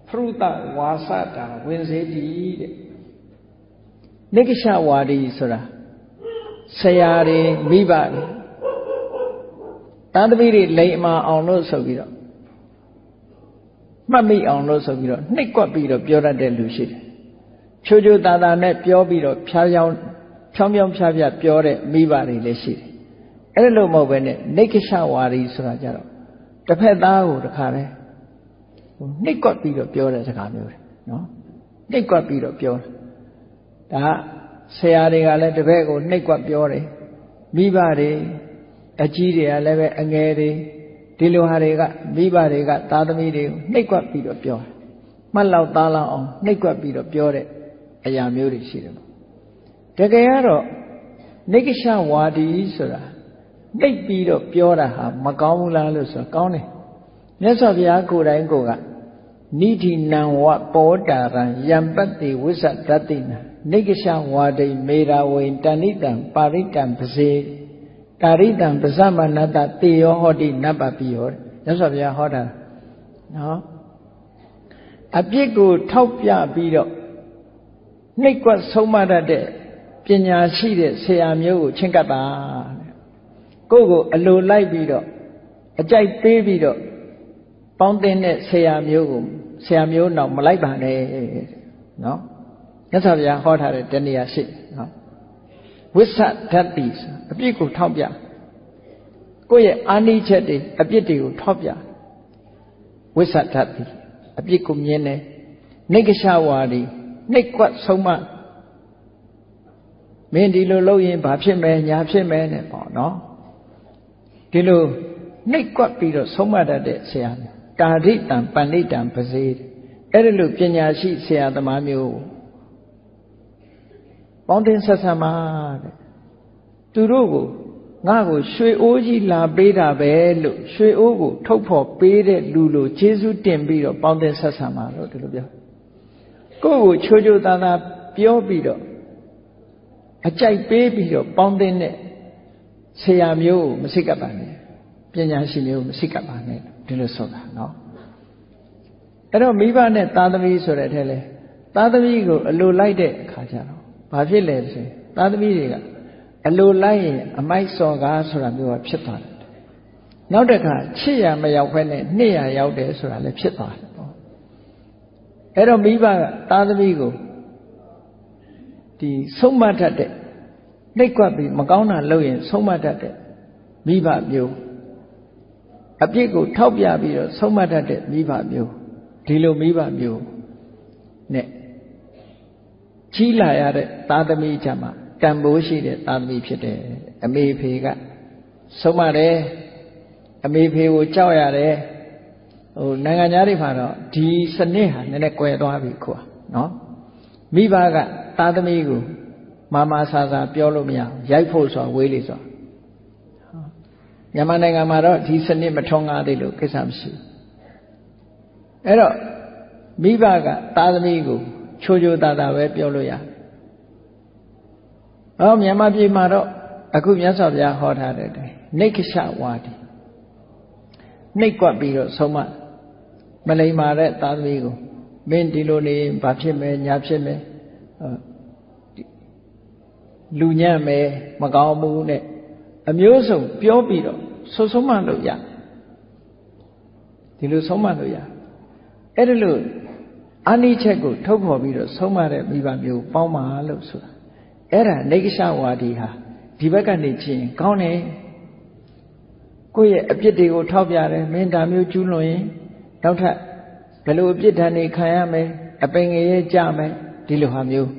ဖရုတဝါစတာဝင်စေတိတဲ့နိကရှဝါဒီဆိုတာဆရာတွေမိဘတွေတာသမီတွေလိမ်အမာအောင်လို့ဆိုပြီးတော့မှတ်မိအောင်လို့ဆိုပြီးတော့နှိပ်ကွက်ပြီးတော့ပြောတတ်တဲ့လူရှိတယ်။ ချိုးချိုးတာတာနဲ့ပြောပြီးတော့ဖြားဖြောင်းဖြောင်းဖြောင်းဖြားဖြားပြောတဲ့မိဘတွေလည်းရှိတယ်။အဲ့လိုမဟုတ်ပဲနဲ့နေကရှဝါရီဆိုတာကြတော့တစ်ဖက်သားကိုတခါလဲနှိပ်ကွက်ပြီးတော့ပြောတဲ့စကားမျိုးတွေနော်။နှိပ်ကွက်ပြီးတော့ပြောဒါဆရာတွေကလည်းတပည့်ကိုနှိပ်ကွက်ပြောတယ်။မမိဘတွေအကြီးတွေကလည်းပဲအငယ်တွေဒီလိုဟာတွေကမိဘတွေကသားသမီးတွေကိုနှိပ်ကွက်ပြီးတော့ပြောတယ်မှတ်လောက်သားလောက်အောင်နှိပ်ကွက်ပြီးတော့ပြောတဲ့ အရာမျိုးတွေရှိတယ်တကယ်ကတော့နိဂရှဝါဒီဆိုတာနှိပ်ပြီးတော့ပြောတာဟာမကောင်းဘူးလားလို့ဆိုကောင်းတယ်မြတ်စွာဘုရားကိုယ်တိုင်ကိုယ်ကနိတိနံဝပောတာရံယံပတ္တိဝိသတတိနနိဂရှဝါဒိမေရာဝိတဏိတံပါရိတံပစေတာရိတံပဇမနတတေယောဟောတိနပ္ပပိယောမြတ်စွာဘုရားဟောတာနော်အပြစ်ကိုထောက်ပြပြီးတော့ နှိတ်ကွက်ဆုံးမတတ်တဲ့ပညာရှိတဲ့ဆရာမျိုးကိုချင်းကပ်တာကိုယ့်ကိုအလိုလိုက်ပြီးတော့အကြိုက်ပေးပြီးတော့ပေါင်းတင်တဲ့ဆရာမျိုးကိုဆရာမျိုးတော့မလိုက်ပါနဲ့နော်မြတ်စွာဘုရားဟောထားတဲ့တဏှာရှိနော်ဝိသဓာတ်တိအပြစ်ကိုထောက်ပြကိုယ့်ရဲ့အာနိချက်တွေအပြစ်တွေကိုထောက်ပြဝိသဓာတ်တိအပြစ်ကိုမြင်တယ်နိဂရှဝါဒီ နှိတ်ကွက်ဆုံးမမင်းဒီလိုလုပ်ရင်ဘာဖြစ်မယ်ညာဖြစ်မယ်နဲ့ပေါ့နော်ဒီလိုနှိတ်ကွက်ပြီးတော့ဆုံးမတတ်တဲ့ဆရာတာရိတံပဏိတံပစေအဲ့ဒီလိုပညာရှိဆရာသမားမျိုးပေါင်းတင်ဆက်ဆံပါတဲ့သူတို့ကိုငါ့ကိုရွှေအိုးကြီးလာပေးတာပဲလို့ရွှေအိုးကိုထုတ်ဖော်ပေးတဲ့လူလိုကျေးဇူးတင်ပြီးတော့ပေါင်းတင်ဆက်ဆံပါလို့ဒီလိုပြော ကိုယ့်ကိုချိုးချိုးသားသားပြောပြီးတော့အကြိုက်ပေးပြီးတော့ပေါင်းတင်တဲ့ဆရာမျိုးကိုမစိတ်ကပ်ပါနဲ့ပညာရှိမျိုးကိုမစိတ်ကပ်ပါနဲ့ဒီလိုဆိုတာနော်အဲ့တော့မိဘနဲ့သားသမီးဆိုတဲ့ထဲလဲသားသမီးကိုအလိုလိုက်တဲ့အခါကျတော့ဘာဖြစ်လဲဆိုရင်သားသမီးတွေကအလိုလိုက်ရင်အမိုက်စော်ကားဆိုတာမျိုးကဖြစ်သွားတယ်နောက်တစ်ခါချစ်ရမရောက်ခွဲနဲ့နှစ်ရရောက်တယ်ဆိုတာလည်းဖြစ်သွားတယ်ပေါ့ အဲ့တော့မိဘကသားသမီးကိုဒီဆုံးမတတ်တဲ့နှိတ်ကွက်ပြီးမကောင်းတာလုပ်ရင် ဆုံးမတတ်တဲ့မိဘမျိုးအပြစ်ကိုထောက်ပြပြီးတော့ဆုံးမတတ်တဲ့မိဘမျိုးဒီလိုမိဘမျိုးနဲ့ကြီးလာရတဲ့သားသမီးကြမှာတန်ဖိုးရှိတဲ့သားသမီးဖြစ်တယ်အမေဖေကဆုံးမတယ်အမေဖေကိုကြောက်ရတယ် ဟိုနိုင်ငံသားတွေမှာတော့ဒီစနစ်ဟာနည်းနည်းကွယ်သွားပြီခွာနော်မိဘကသားသမီးကိုမာမာဆာဆာပြောလို့မရရိုက်ဖို့ဆိုဝေးလေဆိုမြန်မာနိုင်ငံမှာတော့ဒီစနစ်မထွန်းကားသေးလို့ကိစ္စမရှိဘူးအဲ့တော့မိဘကသားသမီးကိုချိုးချိုးသားသားပဲပြောလို့ရဟောမြန်မာပြည်မှာတော့အခုမြတ်စွာဘုရားဟောထားတဲ့တိုင်နိက္ခရှဝါဒီနှိတ်ကွက်ပြီးတော့ဆုံးမ မလိမ္မာတဲ့သားသမီးကိုမင်းဒီလိုနေဘာဖြစ်မယ်ညာဖြစ်မယ်လူညံ့မယ်မကောင်းဘူးနဲ့အမျိုးစုံပြောပြီးတော့ဆုဆုံးမလို့ရဒီလိုဆုံးမလို့ရအဲ့ဒါလို့အာနိချက်ကိုထုတ်ဖော်ပြီးတော့ဆုံးမတဲ့မိဘမျိုးပေါင်းပါလို့ဆိုတာအဲ့ဒါနေကရှဝါဒီဟာဒီဘက်ကနေချင်းကောင်းတယ်ကိုယ့်ရဲ့အပြစ်တွေကိုထောက်ပြတယ်မင်းဒါမျိုးကျူးလွန်ရင် နောက်ထပ်ဘယ်လိုအပြစ်ဒဏ်တွေခံရမယ်အပင်ငရဲကြမယ်ဒီလိုဟာမျိုး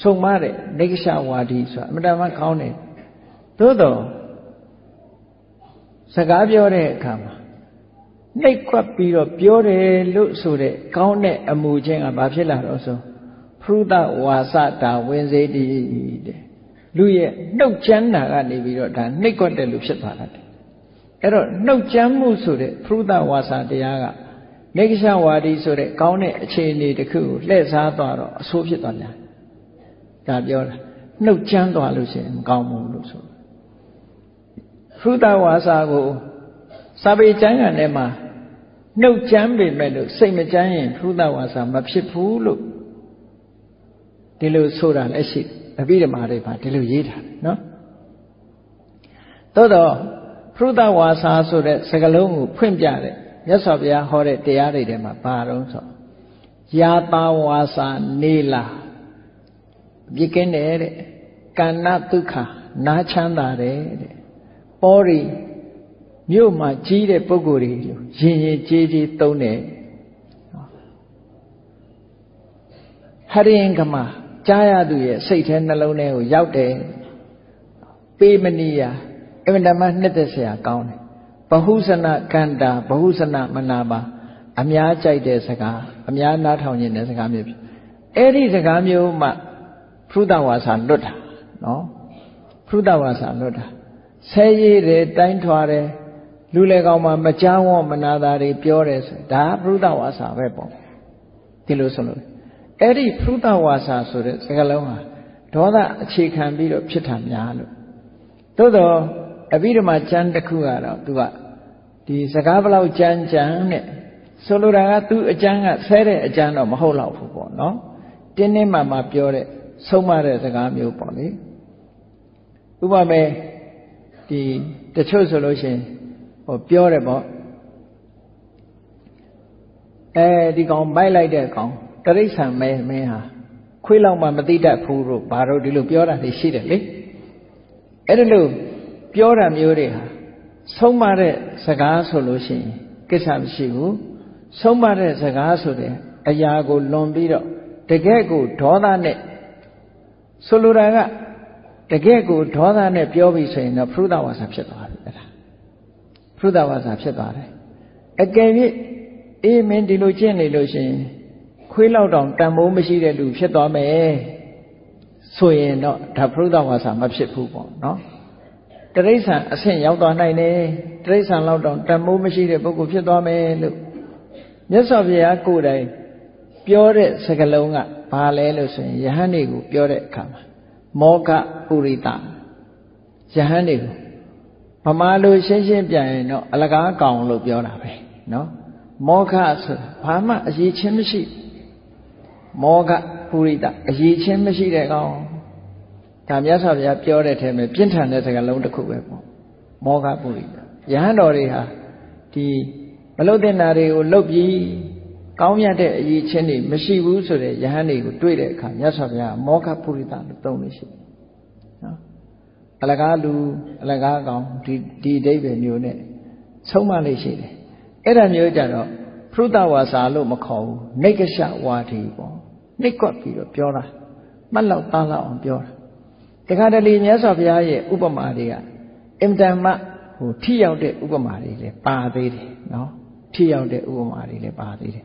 ဆုံမတဲ့နေကရှဝါဒီဆိုတာအမှန်တမ်းကောင်းတယ်သို့တော့စကားပြောတဲ့အခါမှာနှိပ်ခွက်ပြီးတော့ပြောတယ်လို့ဆိုတဲ့ကောင်းတဲ့အမှုချင်းကဘာဖြစ်လာတော့ဆိုဖရုဒဝါစတာဝင်စေတည်တဲ့လူရဲ့နှုတ်ချမ်းတာကနေပြီးတော့ဒါနှိပ်ခွက်တယ်လို့ဖြစ်သွားတာတဲ့အဲ့တော့နှုတ်ချမ်းမှုဆိုတဲ့ဖရုဒဝါစာတရားက နေကရှဝါဒီဆိုတဲ့ကောင်းတဲ့အခြေအနေတစ်ခုကိုလှည့်စားသွားတော့အဆိုးဖြစ်သွားတယ်ဒါပြောတာနှုတ်ချမ်းသွားလို့ရှိရင်မကောင်းဘူးလို့ဆိုဖရုဒဝါစာကိုစာပေကျမ်းဂန်ထဲမှာနှုတ်ချမ်းပေမဲ့လို့စိတ်မချမ်းရင်ဖရုဒဝါစာမဖြစ်ဘူးလို့ဒီလိုဆိုတာလည်းရှိအဘိဓမ္မာတွေမှာဒီလိုရေးထားတယ်နော်သို့တော့ဖရုဒဝါစာဆိုတဲ့စကားလုံးကိုဖွင့်ပြတဲ့ မြတ်စွာဘုရားဟောတဲ့တရားတွေထဲမှာဘာတော့ဆိုယာတာဝါစာနေလာပြစ်ကင်းတယ်တဲ့ကန္နဒုက္ခနားချမ်းသာတယ်တဲ့ပောရီမြို့မှာကြီးတဲ့ပုဂ္ဂိုလ်တွေရင်ရင်ကြေးကြေးသုံးတယ်ဟရင်ကမကြားရသူရဲ့စိတ်ထဲနှလုံးထဲကိုရောက်တယ်ပေမနီယာအင်မတန်မှနှစ်သက်စရာကောင်းတယ် ဘဟုစနကန္တာဘဟုစနမနာပါအများကြိုက်တဲ့စကားအများနားထောင်နေတဲ့စကားမျိုးဖြစ်အဲ့ဒီစကားမျိုးမှဖုဒ္ဓဝါစာလွတ်တာနော်ဖုဒ္ဓဝါစာလွတ်တာဆဲရည်တယ်တိုင်းထွာတယ်လူလေကောင်မှမကြောင်းဝမနာတာတွေပြောတယ်ဆိုဒါဖုဒ္ဓဝါစာပဲပေါ့ဒီလိုဆိုလို့အဲ့ဒီဖုဒ္ဓဝါစာဆိုတဲ့စကားလုံးဟာဒေါသအခြေခံပြီးတော့ဖြစ်တာများလို့သို့တော့ အဘိဓမ္မာကျမ်းတစ်ခုကတော့သူကဒီစကားဘလောက်ကြမ်းကြမ်းနဲ့ဆိုလိုတာကသူအကျမ်းကဆဲတဲ့အကျမ်းတော့မဟုတ်တော့ဘူးပေါ့နော်တင်းတင်းမာမာပြောတဲ့ဆုံးမတဲ့စကားမျိုးပေါ့လေဥပမာဒီတချို့ဆိုလို့ရှိရင်ဟိုပြောတယ်ပေါ့အဲဒီကောင်မိုက်လိုက်တဲ့ကောင်တရိษံမဲမင်းဟာခွေးလောက်မှမသိတတ်ဘူးလို့ဘာလို့ဒီလိုပြောတာတွေရှိတယ်လေအဲ့ဒါလို့ ပြောတာမျိုးတွေဟာဆုံးမတဲ့စကားဆိုလို့ရှိရင်ကိစ္စမရှိဘူးဆုံးမတဲ့စကားဆိုတဲ့အရာကိုလွန်ပြီးတော့တကယ့်ကိုဒေါသနဲ့ဆိုလိုတာကတကယ့်ကိုဒေါသနဲ့ပြောပြီးဆိုရင်တော့ဖရုဒဝါစာဖြစ်သွားပြီအဲ့ဒါဖရုဒဝါစာဖြစ်သွားတယ်အကယ်၍အေးမင်းဒီလိုကျင့်နေလို့ရှိရင်ခွေးလောက်တောင်တန်မိုးမရှိတဲ့လူဖြစ်သွားမယ်ဆိုရင်တော့ဒါဖရုဒဝါစာမဖြစ်ဘူးပေါ့နော် တရိษံအဆင့်ရောက်သွားနိုင်တယ်တရိษံလောက်တောင်တန်မိုးမရှိတဲ့ပုဂ္ဂိုလ်ဖြစ်သွားမယ်လို့မြတ်စွာဘုရားကိုယ်တိုင်ပြောတဲ့စကားလုံးကဘာလဲလို့ဆိုရင်ယဟန်တွေကိုပြောတဲ့အခါမှာမောကပုရိတယဟန်တွေကိုဗမာလိုရှင်းရှင်းပြန်ရင်တော့အလကားကောင်လို့ပြောတာပဲနော်မောကဆိုဘာမှအရေးချင်းမရှိ မောကပုရိတအရေးချင်းမရှိတဲ့ကောင် ဒါမြတ်စွာဘုရားပြောတဲ့ထဲမှာပြင်းထန်တဲ့စကားလုံးတစ်ခုပဲပေါ့မောကပုရိတယဟန်တော်တွေဟာဒီမလုတ်တင်တာတွေကိုလုတ်ပြီးကောင်းမြတ်တဲ့အရေးချင်းတွေမရှိဘူးဆိုတဲ့ယဟန်တွေကိုတွေ့တဲ့အခါမြတ်စွာဘုရားမောကပုရိသလို့သုံးလို့ရှိတယ်နော်အလကားလူအလကားကောင်ဒီဒီအဓိပ္ပာယ်မျိုးနဲ့ဆုံးမလေးရှိတယ်အဲ့ဒါမျိုးကြတော့ဖရုဒဝါစာလို့မခေါ်ဘူးနေကရှဝါဒီပေါ့နှိတ်ကွက်ပြီးတော့ပြောတာမှတ်လောက်သားလောက်အောင်ပြောတာ တခါတလေမြတ်စွာဘုရားရဲ့ဥပမာတွေကအင်တန်မှဟိုထိရောက်တဲ့ဥပမာတွေလည်းပါသေးတယ်နော်ထိရောက်တဲ့ဥပမာတွေလည်းပါသေးတယ်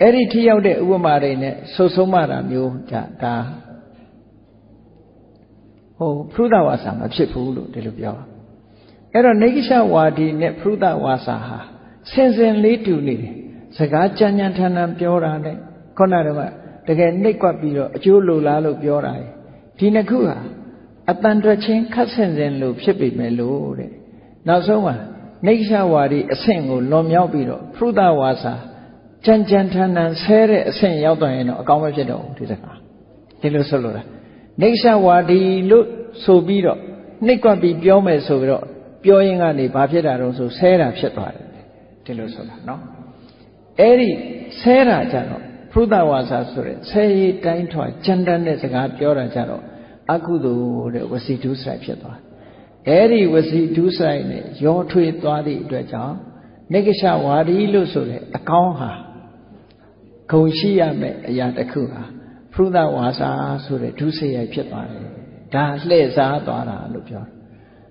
အဲ့ဒီထိရောက်တဲ့ဥပမာတွေနဲ့ဆုဆုံးမတာမျိုးじゃဒါဟိုဖရုဒဝါစာမဖြစ်ဘူးလို့ဒီလိုပြောအဲ့တော့နေကိရှဝါဒီနဲ့ဖရုဒဝါစာဟာစင်စင်လေးတူနေတယ်စကားကြမ်းကြမ်းထန်ထန်ပြောတာနဲ့ခုနကတော့တကယ်နှိပ်ကွက်ပြီးတော့အကျိုးလိုလားလို့ပြောတာ ဒီနှစ်ခုဟာအတန်တွက်ချင်းခတ်ဆင်စင်လို့ဖြစ်ပေမဲ့လို့တဲ့နောက်ဆုံးမှာနေကိရှဝါဒီအဆင့်ကိုလွန်မြောက်ပြီးတော့ဖရုဒဝါစာကြမ်းကြမ်းထန်ထန်ဆဲတဲ့အဆင့်ရောက်သွားရင်တော့အကောင်းမဖြစ်တော့ဘူးဒီစကားဒီလိုဆိုလို့လားနေရှဝါဒီလို့ဆိုပြီးတော့နှိပ်ကွက်ပြီးပြောမယ်ဆိုပြီးတော့ပြောရင်းကနေဘာဖြစ်တာတော့ဆိုဆဲတာဖြစ်သွားတယ်ဒီလိုဆိုတာနော်အဲ့ဒီဆဲတာကြတော့ဖရုဒဝါစာဆိုတဲ့ဆဲရည်တိုင်းထွာကြမ်းတမ်းတဲ့စကားပြောတာကြတော့ အကုသိုလ်တဲ့ဝစီဒုစရိုက်ဖြစ်သွားအဲ့ဒီဝစီဒုစရိုက်နဲ့ရောထွေးသွားသည့်အတွက်ကြောင့်နေကရှဝါဒီလို့ဆိုတဲ့အကောင်းဟာဂုံရှိရမယ့်အရာတစ်ခုဟာဖရုဒဝါစာဆိုတဲ့ဒုစရိုက်ဖြစ်သွားတယ်ဒါလှည့်စားသွားတာလို့ပြောတယ်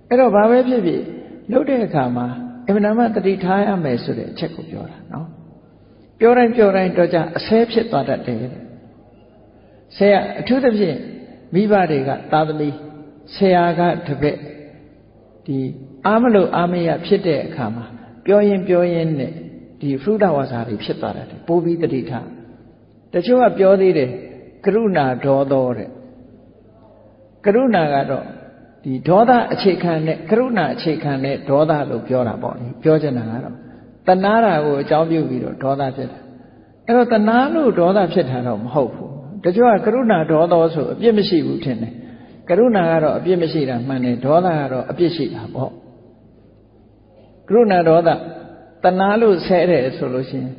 အဲ့တော့ဘာပဲဖြစ်ဖြစ်လုပ်တဲ့အခါမှာအမှန်တမ်းတတိထားရမယ်ဆိုတဲ့အချက်ကိုပြောတာနော်ပြောတိုင်းပြောတိုင်းတော့ကြအဆဲဖြစ်သွားတတ်တယ်ဆရာအထူးသဖြင့် မိဘတွေကသာသမီဆရာကတပည့်ဒီအာမလို့အာမရဖြစ်တဲ့အခါမှာပြောရင်ပြောရင်နဲ့ဒီဖရုဒဝါစာတွေဖြစ်သွားတယ်ပိုးပြီးတတိထားတချို့ကပြောသေးတယ်ကရုဏာဒေါသောတဲ့ကရုဏာကတော့ဒီဒေါသအခြေခံနဲ့ကရုဏာအခြေခံနဲ့ဒေါသလို့ပြောတာပေါ့လေပြောချင်တာကတော့တဏှာတာကိုအကြောင်းပြုပြီးတော့ဒေါသဖြစ်တာအဲ့တော့တဏှာလို့ဒေါသဖြစ်တာတော့မဟုတ်ဘူး တချို့ကကရုဏာဒေါသောဆိုအပြစ်မရှိဘူးထင်တယ်ကရုဏာကတော့အပြစ်မရှိတာမှန်တယ်ဒေါသကတော့အပြစ်ရှိတာပေါ့ကရုဏာဒေါသတဏှာလို့ဆဲတယ်ဆိုလို့ရှိရင်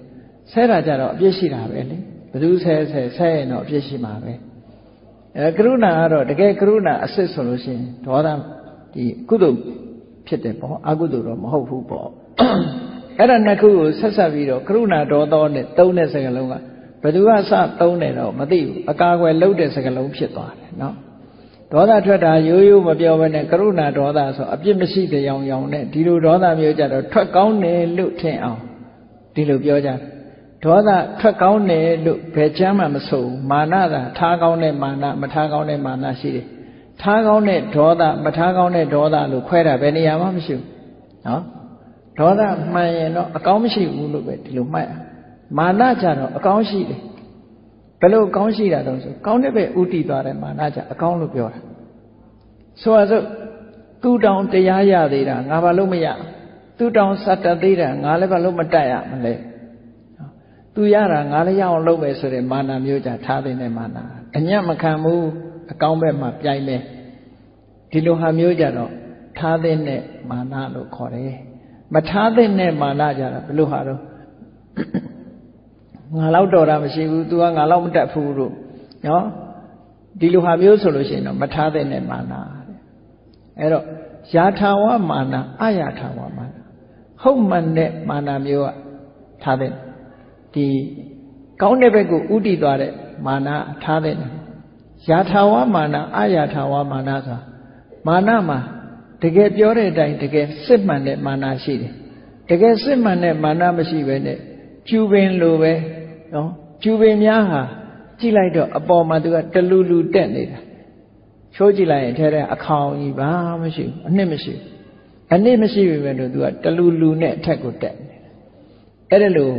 ဆဲတာကြတော့အပြစ်ရှိတာပဲလေဘယ်သူဆဲဆဲဆဲရင်တော့အပြစ်ရှိမှာပဲအဲကရုဏာကတော့တကယ်ကရုဏာအစစ်ဆိုလို့ရှိရင်ဒေါသဒီကုသိုလ်ဖြစ်တယ်ပေါ့အကုသိုလ်တော့မဟုတ်ဘူးပေါ့အဲ့ဒါနှစ်ခုကိုဆက်ဆက်ပြီးတော့ကရုဏာဒေါသောနဲ့သုံးတဲ့စကားလုံးက ဘယ်သူကစသုံးတယ်တော့မသိဘူးအကာအကွယ်လုပ်တဲ့စကားလုံးဖြစ်သွားတယ်နော်ဒေါသထွက်တာရိုးရိုးမပြောဘဲနဲ့ကရုဏာဒေါသဆိုအပြစ်မရှိတဲ့ရောင်ရောင်နဲ့ဒီလိုဒေါသမျိုးကြတော့ထွက်ကောင်းတယ်လို့ထင်အောင်ဒီလိုပြောကြဒေါသထွက်ကောင်းတယ်လို့ဘယ်ချမ်းမှမဆိုမာနသာထားကောင်းတဲ့မာနမထားကောင်းတဲ့မာနရှိတယ်ထားကောင်းတဲ့ဒေါသမထားကောင်းတဲ့ဒေါသလို့ခွဲတာဘယ်နေရာမှမရှိဘူးနော်ဒေါသမှန်ရင်တော့အကောင်းမရှိဘူးလို့ပဲဒီလိုမှတ်ရ မာနကြတော့အကောင်းရှိတယ်ဘယ်လိုအကောင်းရှိတာတော့ဆိုကောင်းတဲ့ဘက်ဥတည်သွားတယ်မာနကြအကောင်းလို့ပြောတာဆိုပါစို့သူတောင်တရားရသေးတာငါဘာလို့မရသူတောင်စတတ်သေးတာငါလည်းဘာလို့မတတ်ရမလဲသူရတာငါလည်းရအောင်လုပ်မယ်ဆိုတဲ့မာနမျိုးကြထားတဲ့မာနအညံ့မခံဘူးအကောင်းဘက်မှာပြိုင်မယ်ဒီလိုဟာမျိုးကြတော့ထားတဲ့မာနလို့ခေါ်တယ်မထားတဲ့မာနကြတာဘယ်လိုဟာတော့ ငါလောက်တော်တာမရှိဘူး तू ကငါလောက်မတတ်ဘူးလို့နော်ဒီလိုဟာမျိုးဆိုလို့ရှိရင်တော့မထားတဲ့မာနတဲ့အဲ့တော့ယာထာဝမာနအယာထာဝမာနဟုတ်မှန်တဲ့မာနမျိုးကထားတဲ့ဒီကောင်းတဲ့ဘက်ကိုဥတည်သွားတဲ့မာနထားတဲ့ယာထာဝမာနအယာထာဝမာနဆိုတာမာနမှာတကယ်ပြောတဲ့အတိုင်းတကယ်စစ်မှန်တဲ့မာနရှိတယ်တကယ်စစ်မှန်တဲ့မာနမရှိဘဲနဲ့ကျူပင်လိုပဲ နော်ကျူပင်များဟာကြည့်လိုက်တော့အပေါ်မှာသူကတလူလူတက်နေတာချိုးကြည့်လိုက်ရင်ထဲထဲအခေါင်ကြီးဘာမရှိဘူးအနှစ်မရှိဘူးအနှစ်မရှိပြီပဲလို့သူကတလူလူနဲ့အထက်ကိုတက်နေတယ်အဲ့ဒါလို့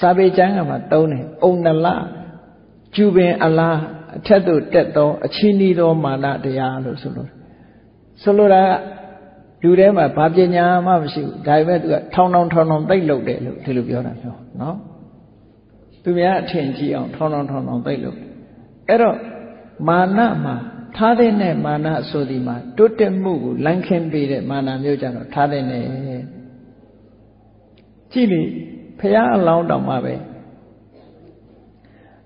စာပေကျမ်းကမှသုံးတယ်အုံနလကျူပင်အလားအထက်သို့တက်သောအချင်းဤသောမာနတရားလို့ဆိုလို့ဆိုလိုတာကလူထဲမှာဘာပညာမှမရှိဘူးဒါပေမဲ့သူကထောင်ထောင်ထောင်ထောင်သိမ့်လုပ်တယ်လို့ဒီလိုပြောတာပြောနော် သူများအထင်ကြီးအောင် ထောင်းထောင်းထောင်းထောင်းသိလို့အဲ့တော့မာနမှာထားတဲ့နဲ့မာနဆိုဒီမှာတိုးတက်မှုကိုလမ်းခင်းပေးတဲ့မာနမျိုးကြတော့ထားတဲ့နဲ့ကြည့်လေဖះအလောင်းတောင်မှပဲ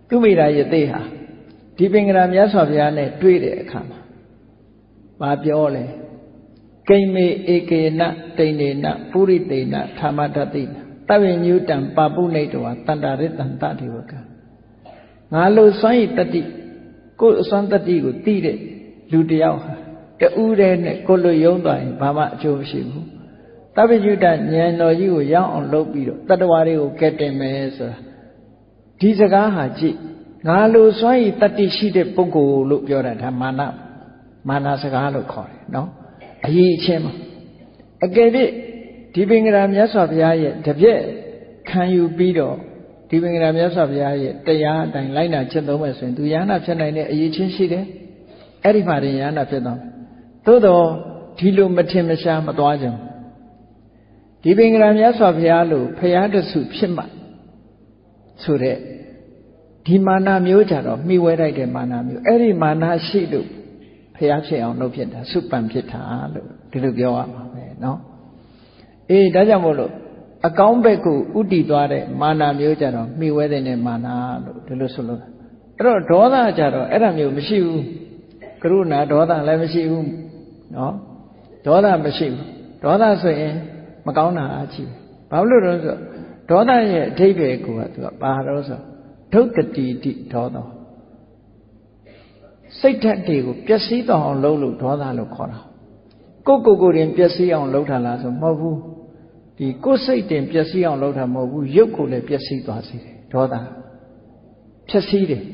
သူမိတာယသိဟာဒီပင်ကရာမြတ်စွာဘုရားနဲ့တွေ့တဲ့အခါမှာဘာပြောလဲကိမေဧကေနတိန်နေနပုရိတေနထာမတတိန တဝိညုတံပပုနေတောတန္တာရတံတတိဝကငါလိုစွန့်ရတတိကိုယ်အစွမ်းတတိကိုသိတဲ့လူတယောက်ဟာတူးတဲ့နဲ့ကိုလိုယုံသွားရင်ဘာမှအကျိုးမရှိဘူးတပ္ပယုတဉာဏ်တော်ကြီးကိုရောက်အောင်လုပ်ပြီးတော့တတ္တဝါတွေကိုကဲတင်မယ်ဆိုတာဒီစကားဟာကြည့်ငါလိုစွန့်ရတတိရှိတဲ့ပုဂ္ဂိုလ်လို့ပြောတာဒါမာနမာနစကားလို့ခေါ်တယ်နော်အရေးအချင်းမှာအကယ်၍ ဒီပင်ကရာမြတ်စွာဘုရားရဲ့တပြည့်ခံယူပြီးတော့ဒီပင်ကရာမြတ်စွာဘုရားရဲ့တရားအတိုင်းလိုက်နာချက်သုံးမယ်ဆိုရင်သူယန္နာဖြစ်နိုင်တဲ့အရေးချင်းရှိတယ်အဲ့ဒီမှာရင်ယန္နာဖြစ်သွားမယ်သို့တော့ဒီလိုမထင်မရှားမသွားကြဘူးဒီပင်ကရာမြတ်စွာဘုရားလို့ဘုရားတဆုဖြစ်မှဆိုတဲ့ဒီမာနမျိုးကြတော့မိဝဲလိုက်တဲ့မာနမျိုးအဲ့ဒီမာနရှိလို့ဘုရားဖြစ်အောင်လုပ်ဖြစ်တာစုပန်ဖြစ်တာလို့ဒီလိုပြောရမှာပဲเนาะ အေးဒါကြောင့်မို့လို့အကောင်းဘက်ကိုဥတည်သွားတဲ့မာနာမျိုးကြတော့မိဝဲတဲ့နဲ့မာနာလို့ဒီလိုဆိုလို့အဲ့တော့ဒေါသကြတော့အဲ့ဒါမျိုးမရှိဘူးကရုဏာဒေါသလည်းမရှိဘူးနော်ဒေါသမရှိဘူးဒေါသဆိုရင်မကောင်းတာအကြည့်ဘာလို့လဲဆိုဒေါသရဲ့အဓိပ္ပာယ်ကသူကဘာလို့ဆိုဒုက္ကတိတိဒေါသစိတ်ဓာတ်တွေကိုပျက်စီးတော့အောင်လုပ်လို့ဒေါသလို့ခေါ်တာကိုယ့်ကိုယ်ကိုယ်ရင်ပျက်စီးအောင်လုပ်တာလားဆိုမဟုတ်ဘူး ဒီကိုယ်စိတ်တင်ပျက်စီးအောင်လုပ်တာမဟုတ်ဘူးရုပ်ကိုလည်းပျက်စီးသွားစေတယ်ဒေါသဖြက်စီးတယ်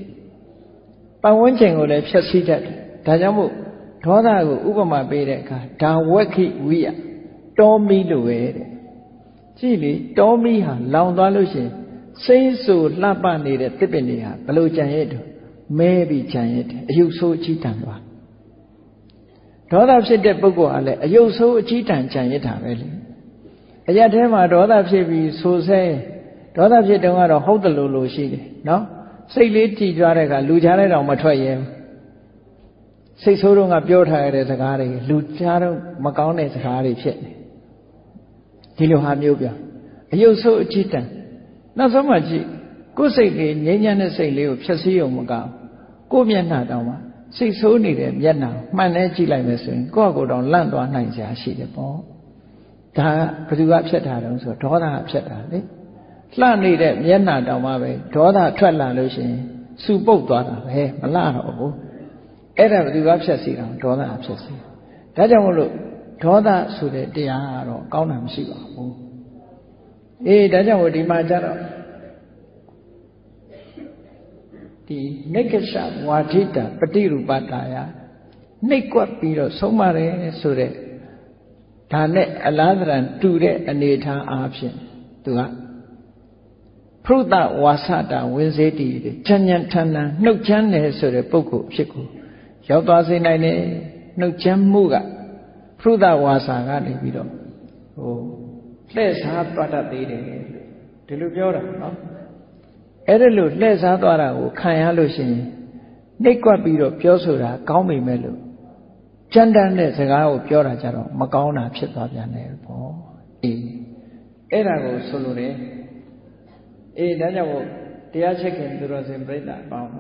ပတ်ဝန်းကျင်ကိုလည်းဖြက်စီးတတ်တယ်ဒါကြောင့်မို့ဒေါသကိုဥပမာပေးတဲ့အခါဒါဝက်ခိဝိယတောမီလို့ပဲတဲ့ကြည့်လေတောမီဟာလောင်သွားလို့ရှိရင်စိမ့်ဆူလှပနေတဲ့တစ်ပင်တွေဟာဘလို့ကြံရတော့မဲပြီးကြံရတဲ့အယုတ်ဆိုးအကြီးတန်သွားဒေါသဖြစ်တဲ့ပုဂ္ဂိုလ်ဟာလည်းအယုတ်ဆိုးအကြီးတန်ကြံရတာပဲလေ အရက်ထဲမှာဒေါသဖြစ်ပြီးဆိုဆဲဒေါသဖြစ်တုန်းကတော့ဟုတ်တယ်လို့လို့ရှိတယ်နော်စိတ်လေးကြည်ကြွားတဲ့အခါလူချားတဲ့တောင်မထွက်ရဲစိတ်ဆိုးတော့ကပြောထားရတဲ့စကားတွေလူချားတော့မကောင်းတဲ့စကားတွေဖြစ်နေဒီလိုဟာမျိုးပြအယုတ်ဆိုးအကြည့်တန်နောက်ဆုံးမှကြည့်ကိုယ်စိတ်လေးငြိမ်းချမ်းတဲ့စိတ်လေးကိုဖြည့်ဆည်းုံမကောင်းကိုယ်မျက်နှာတောင်မှစိတ်ဆိုးနေတဲ့မျက်နှာမှန်နဲ့ကြည့်လိုက်မယ်ဆိုရင်ကိုယ့်အကိုယ်တောင်လန့်သွားနိုင်စရာရှိတယ်ပေါ့ ဒါကဘယ်သူကဖြတ်ထားတယ်ဆိုဒေါသကဖြတ်တာလေလှနေတဲ့မျက်နှာတောင်မှပဲဒေါသထွက်လာလို့ရှိရင်စူပုတ်သွားတာပဲမလှတော့ဘူးဒအဲ့ဒါဘယ်သူကဖြတ်စီတာဒေါသဖြတ်စီဒါကြောင့်မို့လို့ဒေါသဆိုတဲ့တရားကတော့ကောင်းတာမရှိပါဘူးအေးဒါကြောင့်မို့ဒီမှာကျတော့ဒီနိက္ခရှဝါဒိတပฏิရူပတာယနှိတ်ကွက်ပြီးတော့ဆုံးမတယ်ဆိုတဲ့ ဒါနဲ့အလားတရန်တူတဲ့အနေထားအားဖြင့်သူကဖရုဒဝါစတာဝင်းစေတီချမ်းချမ်းထန်ထန်နှုတ်ချမ်းတယ်ဆိုတဲ့ပုဂ္ဂိုလ်ဖြစ်ကိုရောက်သွားစေနိုင်တယ်နှုတ်ချမ်းမှုကဖရုဒဝါစာကနေပြီးတော့ဟိုလှည့်စားသွားတတ်သေးတယ်ဒီလိုပြောတာနော်အဲ့ဒါလို့လှည့်စားသွားတာကိုခံရလို့ရှိရင်နှိတ်ကွက်ပြီးတော့ပြောဆိုတာကောင်းမိမဲ့လို့ ကြမ်းတမ်းတဲ့စကားကိုပြောတာကြတော့မကောင်းတာဖြစ်သွားပြန်တယ်ပေါ့အေးအဲ့ဒါကိုဆိုလိုတယ်အေးဒါကြောင့်မို့တရားချက်ခင်သူတော်စင်ပြိဿအပေါင်း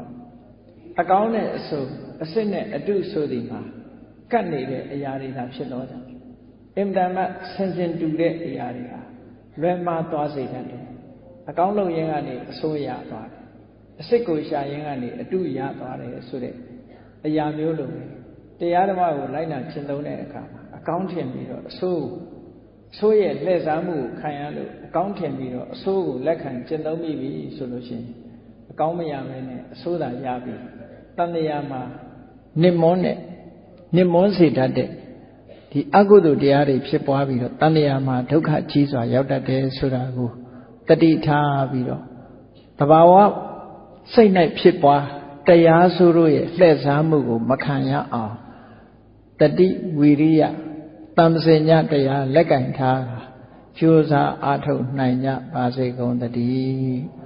အကောင်းနဲ့အဆိုးအစ်စ်နဲ့အတုဆိုသည်မှာကတ်နေတဲ့အရာတွေသာဖြစ်တော့တယ်အင်တန်မှဆင်ဆင်တူတဲ့အရာတွေဟာလွယ်မှားသွားစေတတ်တယ်အကောင်းလုပ်ရင်းကနေအဆိုးရသွားတယ်အစ်စ်ကိုရှာရင်းကနေအတုရသွားတယ်ဆိုတဲ့အရာမျိုးလိုပဲ တရားဓမ္မကိုလိုက်နာကျင့်သုံးတဲ့အခါမှာအကောင်းထင်ပြီးတော့အဆိုးအဆိုးရဲ့လှည့်စားမှုကိုခံရလို့အကောင်းထင်ပြီးတော့အဆိုးကိုလက်ခံကျင့်သုံးမိပြီဆိုလို့ရှိရင်အကောင်းမရမဲနဲ့အဆိုးသာရပြီတန်တရားမှာနစ်မွန်းတဲ့နစ်မွန်းစေတတ်တဲ့ဒီအကုသိုလ်တရားတွေဖြစ်ပွားပြီးတော့တန်တရားမှာဒုက္ခကြီးစွာရောက်တတ်တယ်ဆိုတာကိုတတိထားပြီးတော့တဘာဝစိတ်၌ဖြစ်ပွားတရားဆိုလို့ရဲ့လှည့်စားမှုကိုမခံရအောင် တတိဝီရိယတမ္ပစညတရားလက်ကင်ထားကြိုးစားအားထုတ်နိုင်ကြပါစေကုန်တည်း